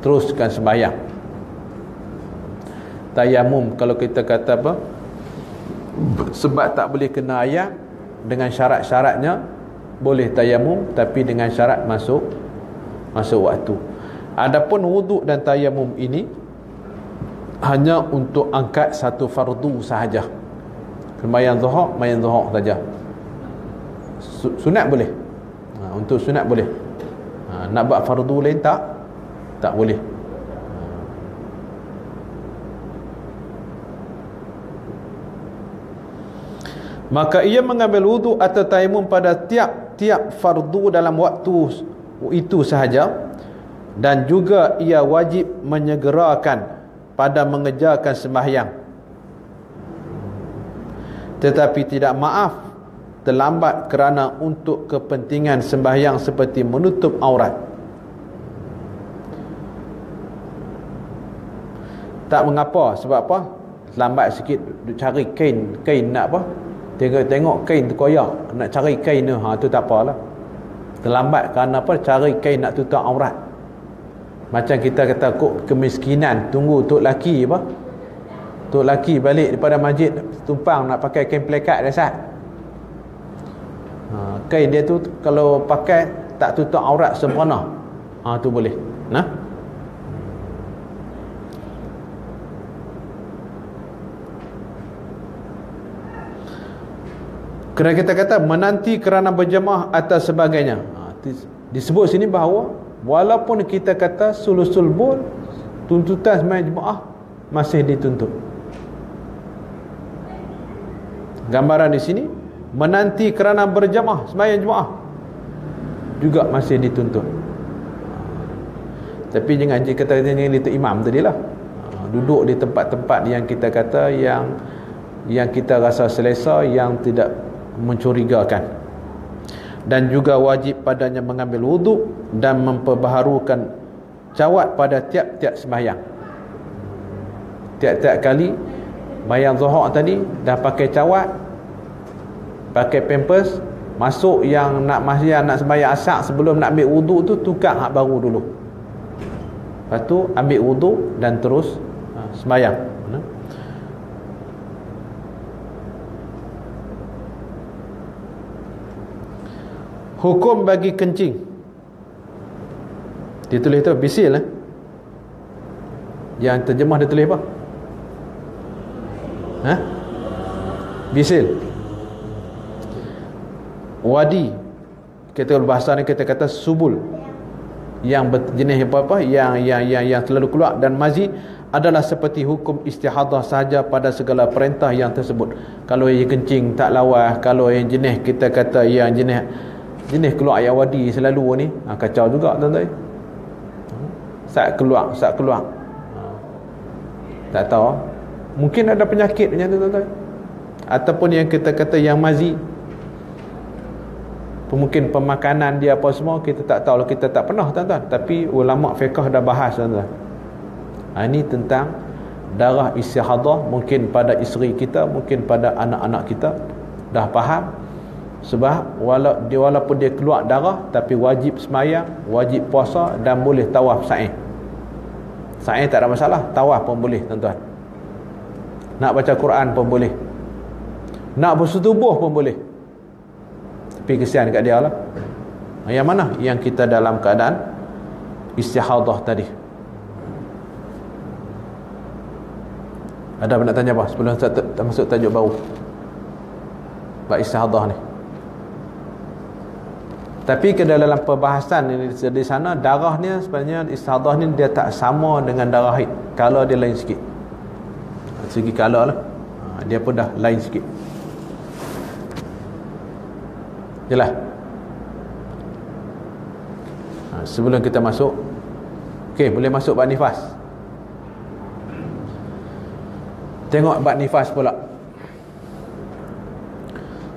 [SPEAKER 2] teruskan semayang tayamum. Kalau kita kata apa? Sebab tak boleh kena ayat dengan syarat-syaratnya boleh tayamum tapi dengan syarat masuk masuk waktu. Adapun wuduk dan tayamum ini hanya untuk angkat satu fardu sahaja. Sembahyang zuhur sembahyang zuhur saja. Sunat boleh. Ha, untuk sunat boleh. Ha, nak buat fardu lain tak? Tak boleh maka ia mengambil wuduk atau tayamum pada tiap-tiap fardu dalam waktu itu sahaja. Dan juga ia wajib menyegerakan pada mengejarkan sembahyang. Tetapi tidak maaf terlambat kerana untuk kepentingan sembahyang seperti menutup aurat. Tak mengapa sebab apa? Lambat sikit cari kain kain nak apa tengok tengok kain tu koyak. Nak cari kain tu ha tu tak apalah. Terlambat kerana apa cari kain nak tutup aurat. Macam kita kata kok kemiskinan tunggu tok laki apa? Tok laki balik daripada masjid tumpang nak pakai kain plekat dah ha, kain dia tu kalau pakai tak tutup aurat sempurna. Ha tu boleh. Nah Kerana kita kata menanti kerana berjemaah atau sebagainya. Ha, disebut sini bahawa walaupun kita kata sulusul bol tuntutan sembahyang jemaah masih dituntut. Gambaran di sini menanti kerana berjemaah sembahyang jemaah juga masih dituntut. Tapi jangan jika kita jangan itu imam tadilah. Ha, duduk di tempat-tempat yang kita kata yang yang kita rasa selesa yang tidak mencurigakan. Dan juga wajib padanya mengambil wuduk dan memperbaharukan cawat pada tiap-tiap sembahyang. Tiap-tiap kali bayang zuhur tadi dah pakai cawat pakai pampers masuk yang nak masih nak sembahyang asar sebelum nak ambil wuduk tu tukar hak baru dulu. Lepas tu ambil wuduk dan terus ha, sembahyang Hukum bagi kencing. Dia tulis tu Bisil eh? Yang terjemah dia tulis apa? Ha? Bisil. Wadi. Kita bahasa ni kita kata subul. Yang berjenis apa-apa yang, yang yang yang selalu keluar. Dan mazi adalah seperti hukum istihadah sahaja pada segala perintah yang tersebut. Kalau yang kencing tak lawas Kalau yang jenis kita kata yang jenis jenis keluar ayat wadi selalu ni ha, kacau juga tuan-tuan. Saat keluar saat keluar. Ha. tak tahu. Mungkin ada penyakit macam tu tuan-tuan. Ataupun yang kita kata yang mazi. Mungkin pemakanan dia apa semua kita tak tahu kita tak pernah tuan-tuan. Tapi ulama fiqh dah bahas tuan-tuan. Ha, ini tentang darah istihadah mungkin pada isteri kita mungkin pada anak-anak kita. Dah faham sebab wala, dia walaupun dia keluar darah tapi wajib semayang wajib puasa dan boleh tawaf sa'i. Sa'i tak ada masalah tawaf pun boleh tuan-tuan. Nak baca Quran pun boleh. Nak bersetubuh pun boleh. Tapi kesian dekat dia lah. Yang mana? Yang kita dalam keadaan istihadah tadi. Ada apa nak tanya apa? Sebelum masuk tajuk baru. Bab istihadah ni tapi ke dalam perbahasan di sana darah ni sebenarnya istihadah ni dia tak sama dengan darah haid. Kalau dia lain sikit. Segi kalau lah. Ha, dia pun dah lain sikit. Jelah. Ha, sebelum kita masuk. Okey, boleh masuk bab nifas. Tengok bab nifas pula.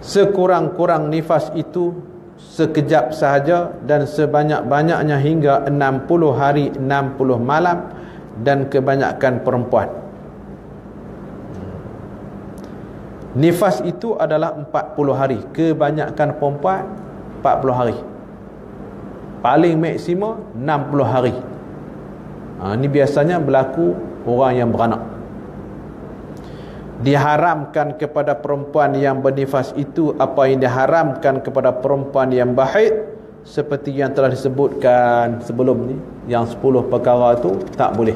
[SPEAKER 2] Sekurang-kurang nifas itu sekejap sahaja dan sebanyak-banyaknya hingga 60 hari 60 malam dan kebanyakan perempuan. Nifas itu adalah 40 hari. Kebanyakan perempuan 40 hari. Paling maksima 60 hari. Ha, ini biasanya berlaku orang yang beranak diharamkan kepada perempuan yang bernifas itu apa yang diharamkan kepada perempuan yang bahid seperti yang telah disebutkan sebelum ni yang 10 perkara itu tak boleh.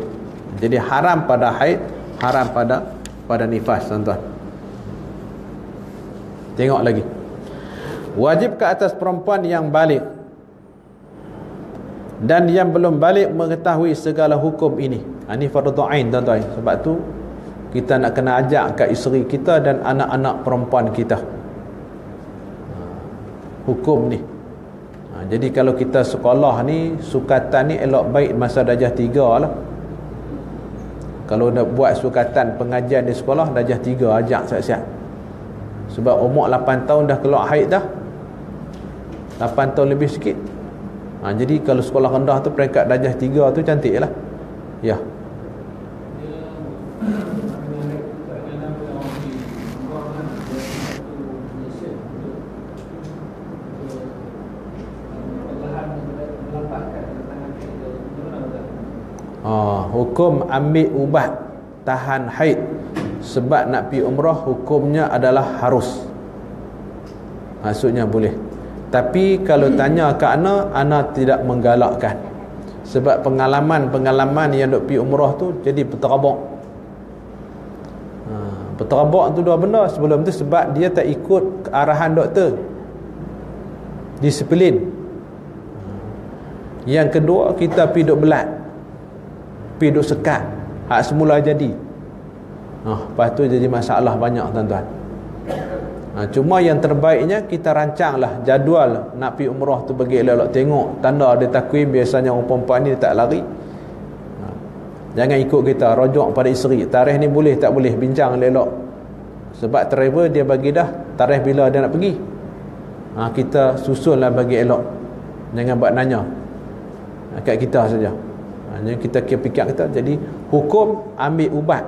[SPEAKER 2] Jadi haram pada haid haram pada pada nifas tuan-tuan. Tengok lagi. Wajib ke atas perempuan yang balik dan yang belum balik mengetahui segala hukum ini. Ini fardu ain tuan-tuan. Sebab tu kita nak kena ajak kat isteri kita dan anak-anak perempuan kita. Hukum ni. Ha, jadi kalau kita sekolah ni sukatan ni elok baik masa darjah tiga lah. Kalau nak buat sukatan pengajian di sekolah darjah tiga ajak siap-siap. Sebab umur 8 tahun dah keluar haid dah. 8 tahun lebih sikit. Ha, jadi kalau sekolah rendah tu peringkat darjah tiga tu cantik lah. Ya hukum ambil ubat tahan haid sebab nak pi umrah hukumnya adalah harus. Maksudnya boleh. Tapi kalau tanya ke ana, ana tidak menggalakkan. Sebab pengalaman-pengalaman yang duk pi umrah tu jadi berterabak. Ha, berterabak tu dua benda sebelum tu sebab dia tak ikut arahan doktor. Disiplin. Yang kedua kita pi duk belat. Pi duk sekat. Hak semula jadi. Ha, lepas tu jadi masalah banyak tuan-tuan. Ha, cuma yang terbaiknya kita rancanglah jadual nak pergi umrah tu bagi elok tengok tanda ada takwim biasanya orang perempuan ni tak lari. Ha, jangan ikut kita rojok pada isteri. Tarikh ni boleh tak boleh bincang elok. Sebab driver dia bagi dah tarikh bila dia nak pergi. Ha, kita susunlah bagi elok. Jangan buat nanya. Ha, kat kita saja. Yang kita fikir kita jadi hukum ambil ubat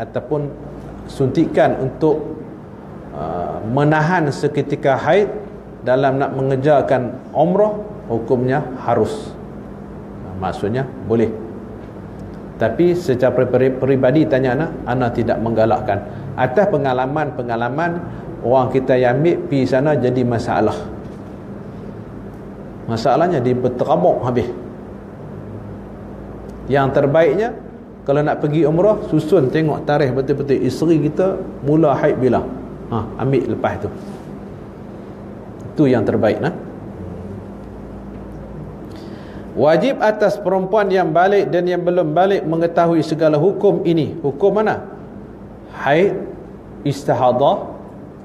[SPEAKER 2] ataupun suntikan untuk Uh, menahan seketika haid dalam nak mengejarkan umrah hukumnya harus. Maksudnya boleh. Tapi secara peribadi tanya anak anak tidak menggalakkan. Atas pengalaman-pengalaman orang kita yang ambil pergi sana jadi masalah. Masalahnya di berterabuk habis yang terbaiknya kalau nak pergi umrah susun tengok tarikh betul-betul isteri kita mula haid bila? Ha, ambil lepas tu. Itu yang terbaik nah? wajib atas perempuan yang balik dan yang belum balik mengetahui segala hukum ini. Hukum mana? Haid istihadah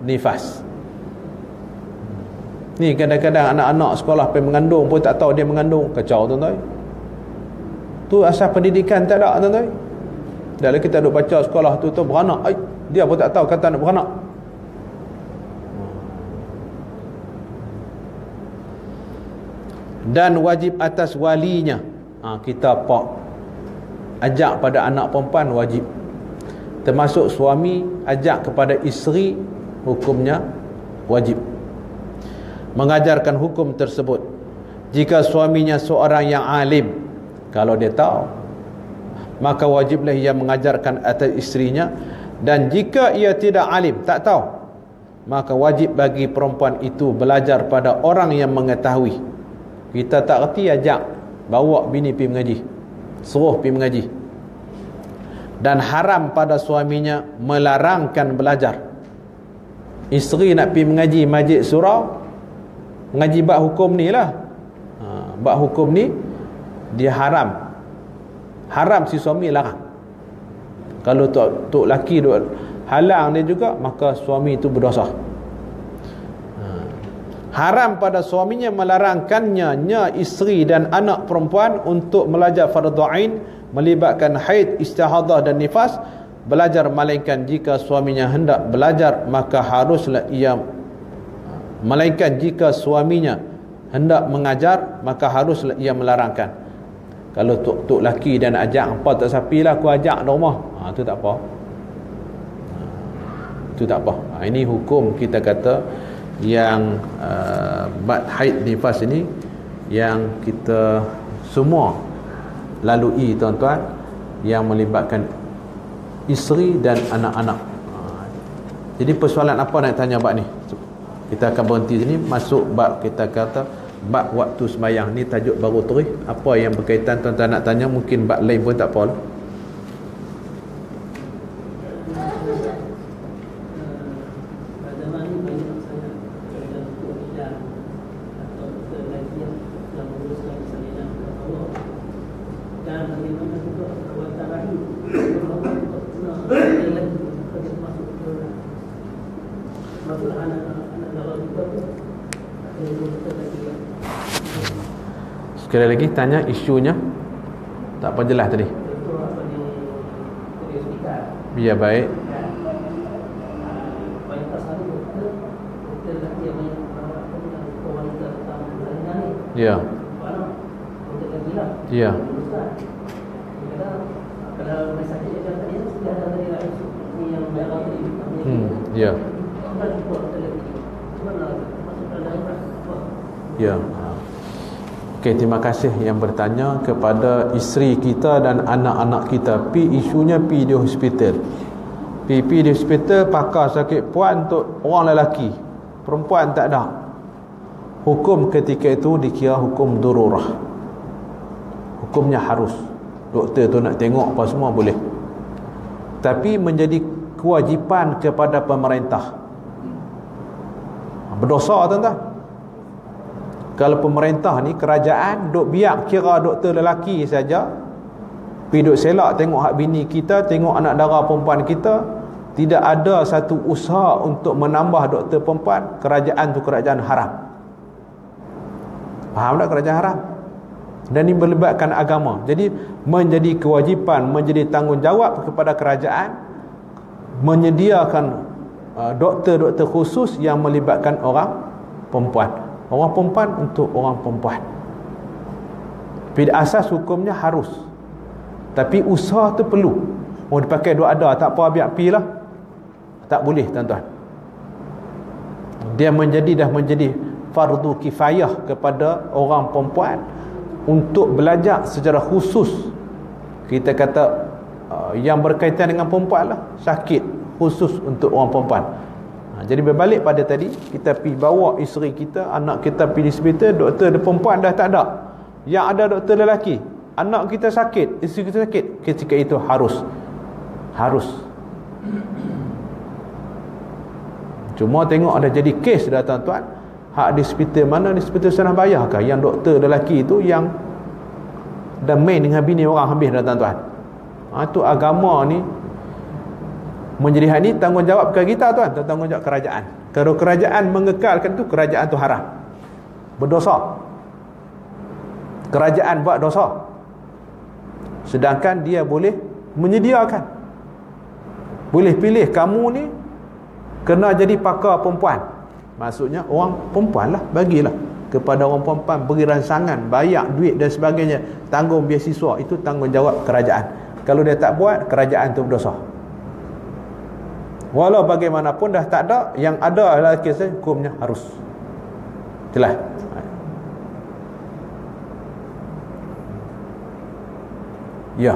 [SPEAKER 2] nifas. Ni kadang-kadang anak-anak sekolah pergi mengandung pun tak tahu dia mengandung. Kacau tuan-tuan tu asal pendidikan tak ada tuan-tuan? Dalam kita duk baca sekolah tu tu beranak. Ay, dia pun tak tahu kata nak beranak. Dan wajib atas walinya. Ha, kita pak ajak pada anak perempuan wajib. Termasuk suami ajak kepada isteri hukumnya wajib. Mengajarkan hukum tersebut. Jika suaminya seorang yang alim kalau dia tahu maka wajiblah ia mengajarkan atas isterinya. Dan jika ia tidak alim tak tahu maka wajib bagi perempuan itu belajar pada orang yang mengetahui. Kita tak reti ajak bawa bini pergi mengaji suruh pergi mengaji. Dan haram pada suaminya melarangkan belajar. Isteri nak pergi mengaji majlis surau mengaji bab hukum ni lah. Ha, bab hukum ni dia haram. Haram si suami larang kalau tok, tok laki duk halang dia juga maka suami itu berdosa. Haram pada suaminya melarangkannya nya isteri dan anak perempuan untuk belajar fardu ain melibatkan haid istihadah dan nifas. Belajar melainkan jika suaminya hendak belajar maka haruslah ia melainkan jika suaminya hendak mengajar maka haruslah ia melarangkan kalau tok tok laki dan ajak apa tak sapilah aku ajak di rumah? Ha tu tak apa. Ha, tu tak apa. Ha, ini hukum kita kata yang uh, bad haid nifas ini yang kita semua lalui tuan-tuan yang melibatkan isteri dan anak-anak. Uh, jadi persoalan apa nak tanya bab ni? Kita akan berhenti sini. Masuk bab kita kata bab waktu semayang ni tajuk baru terus. Apa yang berkaitan tuan-tuan nak tanya mungkin bab lain pun tak apa Sekali lagi tanya isunya. Tak apa jelas tadi. Ya baik. Ya. Ya. Ya. Ya. Okey, terima kasih yang bertanya kepada isteri kita dan anak-anak kita. Pi isunya pi di hospital. Pi pi di hospital pakar sakit puan untuk orang lelaki. Perempuan tak ada. Hukum ketika itu dikira hukum dururah. Hukumnya harus. Doktor tu nak tengok apa semua boleh. Tapi menjadi kewajipan kepada pemerintah. Berdosa tuan-tuan kalau pemerintah ni kerajaan duk biak kira doktor lelaki saja pergi duk selak tengok hak bini kita tengok anak dara perempuan kita tidak ada satu usaha untuk menambah doktor perempuan kerajaan tu kerajaan haram. Faham tak kerajaan haram? Dan ini melibatkan agama. Jadi menjadi kewajipan menjadi tanggungjawab kepada kerajaan menyediakan uh, doktor-doktor khusus yang melibatkan orang perempuan Orang perempuan untuk orang perempuan. Pada asas hukumnya harus. Tapi usaha tu perlu. Mau dipakai dua ada Tak apa biar pi lah. Tak boleh tuan-tuan. Dia menjadi dah menjadi Fardu kifayah kepada orang perempuan Untuk belajar secara khusus. Kita kata uh, Yang berkaitan dengan perempuan lah Sakit khusus untuk orang perempuan jadi berbalik pada tadi kita pergi bawa isteri kita, anak kita pergi di hospital, doktor ada perempuan dah tak ada. Yang ada doktor lelaki. Anak kita sakit, isteri kita sakit, ketika itu harus harus. Cuma tengok ada jadi kes dah tuan-tuan. Hak di hospital mana di hospital sana bayarkah yang doktor lelaki itu yang dan main dengan bini orang habis dah tuan-tuan. Ha, tu agama ni menjadi hak ni tanggungjawab bukan kita tuan? Tanggungjawab kerajaan? Kalau kerajaan mengekalkan tu kerajaan tu haram. Berdosa. Kerajaan buat dosa. Sedangkan dia boleh menyediakan. Boleh pilih kamu ni kena jadi pakar perempuan. Maksudnya orang perempuan lah bagilah. Kepada orang perempuan beri rangsangan bayar duit dan sebagainya. Tanggung biasiswa itu tanggungjawab kerajaan. Kalau dia tak buat kerajaan tu berdosa Walau bagaimanapun dah tak ada Yang ada adalah kisah hukumnya harus. Itulah Ya.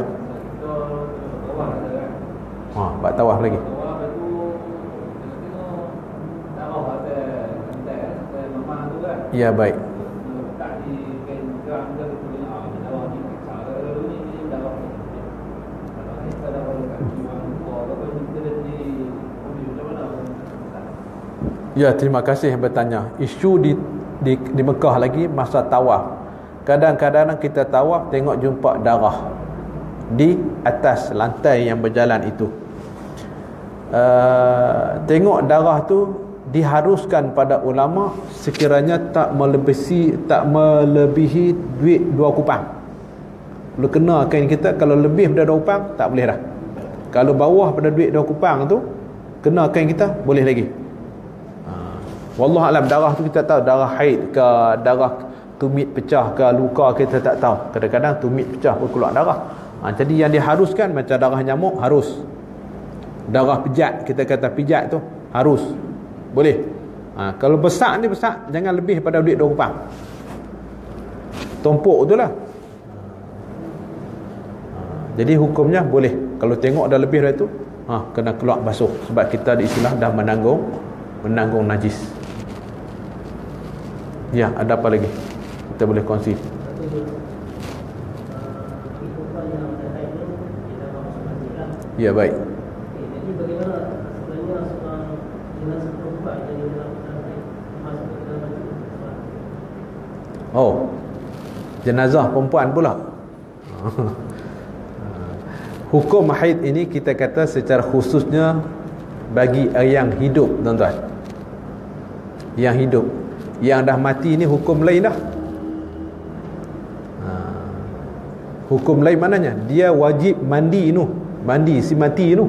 [SPEAKER 2] Ha, buat tawaf lagi. Ya baik Ya, terima kasih bertanya. Isu di di, di Mekah lagi masa tawaf. Kadang-kadang kita tawaf tengok jumpa darah di atas lantai yang berjalan itu. Uh, tengok darah tu diharuskan pada ulama sekiranya tak melebihi tak melebihi duit dua kupang. Kalau kena kain kita kalau lebih daripada dua kupang tak boleh dah. Kalau bawah pada duit dua kupang tu kena kain kita boleh lagi. Wallah alam darah tu kita tahu darah haid ke darah tumit pecah ke luka kita tak tahu. Kadang-kadang tumit pecah pun keluar darah. Ha, jadi yang diharuskan macam darah nyamuk harus. Darah pijat kita kata pijat tu harus. Boleh. Ha, kalau besar ni besar jangan lebih pada duit 2 kupang. Tumpuk tu lah. Ha, jadi hukumnya boleh. Kalau tengok dah lebih dari tu, ha, kena keluar basuh. Sebab kita di istilah dah menanggung menanggung najis. Ya, ada apa lagi? Kita boleh kongsi. Ya, baik. Oh. Jenazah perempuan pula. Hukum haid ini kita kata secara khususnya bagi yang hidup, tuan-tuan. Yang hidup yang dah mati ni hukum lain dah. Ha. hukum lain mananya dia wajib mandi tu mandi si mati tu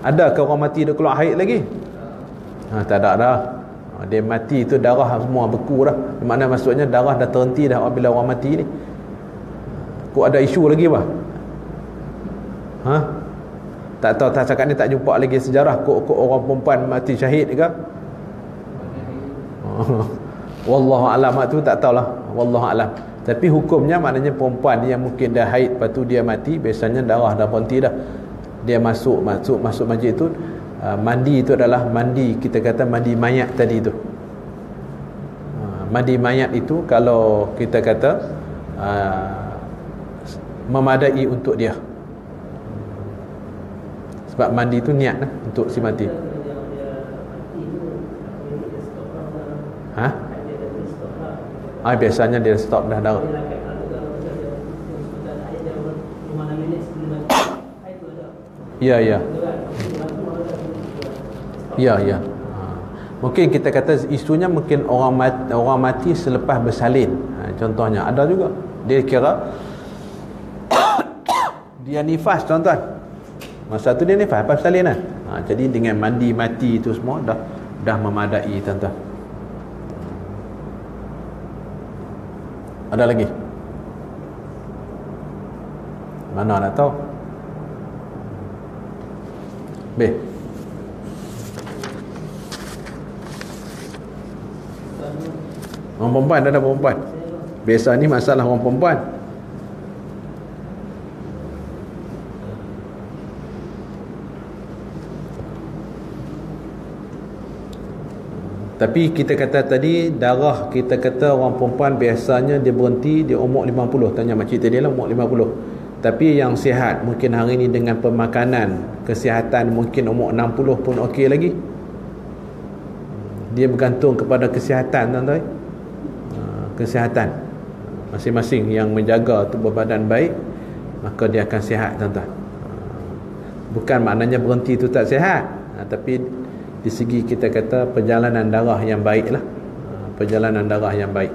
[SPEAKER 2] ada orang mati dia keluar haid lagi? Ha, tak ada dah. Ha, dia mati tu darah semua beku dah. Mana maksudnya darah dah terhenti dah bila orang mati ni. Kok ada isu lagi apa? Ha? tak tahu tak cakap ni tak jumpa lagi sejarah. Kok-kok orang perempuan mati syahid ke wallahu alam. Tu tak tahulah. Wallahu alam. Tapi hukumnya maknanya perempuan yang mungkin dah haid lepas tu dia mati biasanya darah dah berhenti dah. Dia masuk masuk masuk masjid tu uh, mandi itu adalah mandi kita kata mandi mayat tadi tu. Uh, mandi mayat itu kalau kita kata uh, memadai untuk dia. Sebab mandi tu niat lah untuk si mati Ah, biasanya dia stop dah darah Ya ya. Ya ya. Ha. Mungkin kita kata isunya mungkin orang mati, orang mati selepas bersalin. Ha, contohnya ada juga. Dia kira dia nifas tuan-tuan. Masa tu dia nifas lepas bersalin kan. Ha, jadi dengan mandi mati itu semua dah dah memadai tuan-tuan. Ada lagi? Mana nak tahu? B. Orang perempuan ada perempuan. Biasa ni masalah orang perempuan. Tapi kita kata tadi darah kita kata orang perempuan biasanya dia berhenti di umur 50. Tanya makcik tadi lah umur 50. Tapi yang sihat mungkin hari ini dengan pemakanan, kesihatan mungkin umur 60 pun okey lagi. Dia bergantung kepada kesihatan tuan-tuan. Ha, kesihatan. Masing-masing yang menjaga tubuh badan baik, maka dia akan sihat tuan-tuan. Ha, bukan maknanya berhenti itu tak sihat. Ha, tapi di segi kita kata perjalanan darah yang baik lah. Perjalanan darah yang baik.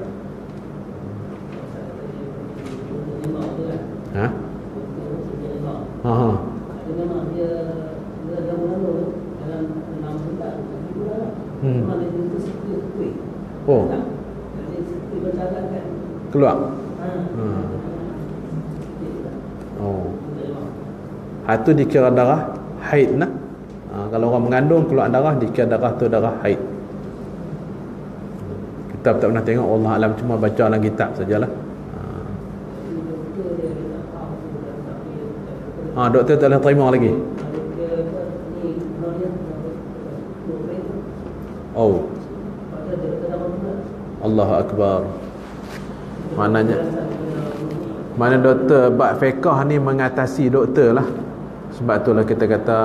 [SPEAKER 2] Ha? Ha ha. Hmm. Oh. Keluar. Hmm. Oh. Ha tu dikira darah haid nah. Ha, kalau orang mengandung keluar darah dikira darah tu darah haid. Kita tak pernah tengok Allah alam cuma baca dalam kitab sajalah. Ha, doktor tak boleh terima lagi. Oh. Allah Akbar. Maknanya mana doktor bab fiqh ni mengatasi doktor lah. Sebab itulah kita kata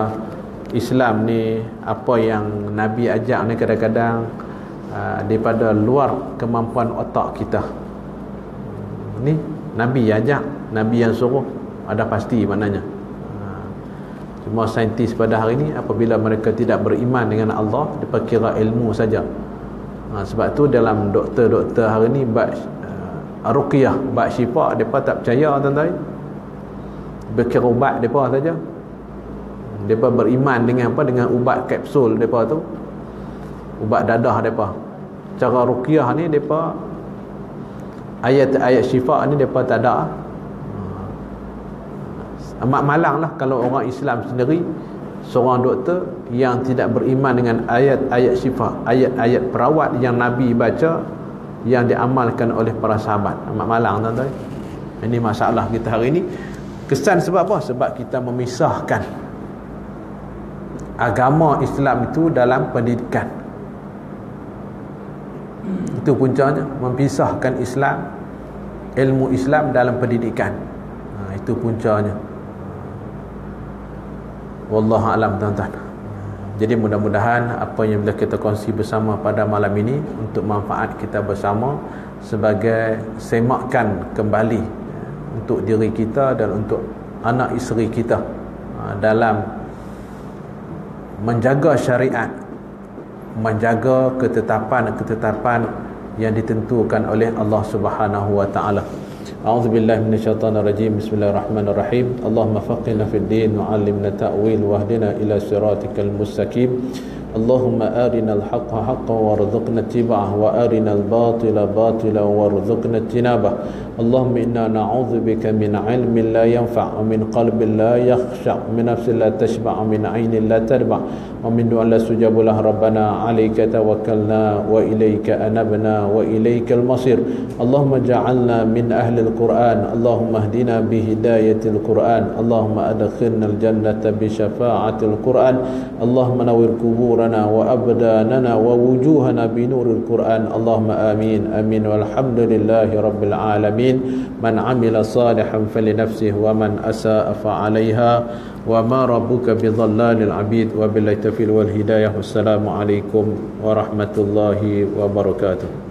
[SPEAKER 2] Islam ni apa yang Nabi ajak ni kadang-kadang uh, daripada luar kemampuan otak kita. Ni Nabi ajak, Nabi yang suruh ada pasti maknanya. Cuma saintis pada hari ini apabila mereka tidak beriman dengan Allah, dia kira ilmu saja. Ha, sebab tu dalam doktor-doktor hari ini bab uh, ruqyah, bab syifa, depa tak percaya tuan-tuan. Berkira ubat depa saja. Depa beriman dengan apa? Dengan ubat kapsul depa tu. Ubat dadah depa. Cara ruqyah ni depa ayat-ayat syifa ni depa tak ada amat malang lah kalau orang Islam sendiri seorang doktor yang tidak beriman dengan ayat-ayat syifa ayat-ayat perawat yang Nabi baca yang diamalkan oleh para sahabat amat malang tuan-tuan ini masalah kita hari ini kesan sebab apa? sebab kita memisahkan agama Islam itu dalam pendidikan. Itu puncanya memisahkan Islam ilmu Islam dalam pendidikan. Ha, itu puncanya. Wallahu alam tuan-tuan. Jadi mudah-mudahan apa yang bila kita kongsi bersama pada malam ini untuk manfaat kita bersama sebagai semakan kembali untuk diri kita dan untuk anak isteri kita ha, dalam menjaga syariat menjaga ketetapan-ketetapan yang ditentukan oleh Allah Subhanahu wa taala. أعوذ بالله من الشيطان الرجيم بسم الله الرحمن الرحيم اللهم فقنا في الدين وعلمنا تأويل واهدنا إلى صراطك المستقيم اللهم أرنا الحق حقا وارزقنا اتباعه وأرنا الباطل باطلا وارزقنا اجتنابه اللهم إنا نعوذ بك من علم لا ينفع ومن قلب لا يخشع من نفس لا تشبع من عين لا تربع ومن دعاء لا سجاب له ربنا عليك توكلنا وإليك أنبنا وإليك المصير اللهم اجعلنا من أهل القرآن اللهم اهدنا بهداية القرآن اللهم أدخلنا الجنة بشفاعة القرآن اللهم نور قبورنا وأبداننا ووجوهنا بنور القرآن اللهم آمين آمين والحمد لله رب العالمين من عمل صالحا فلنفسه ومن أساء فعليها wa ma rabbuka bidhallalil abid wa billahi tawfiq wal hidayah wassalamu alaikum warahmatullahi wabarakatuh.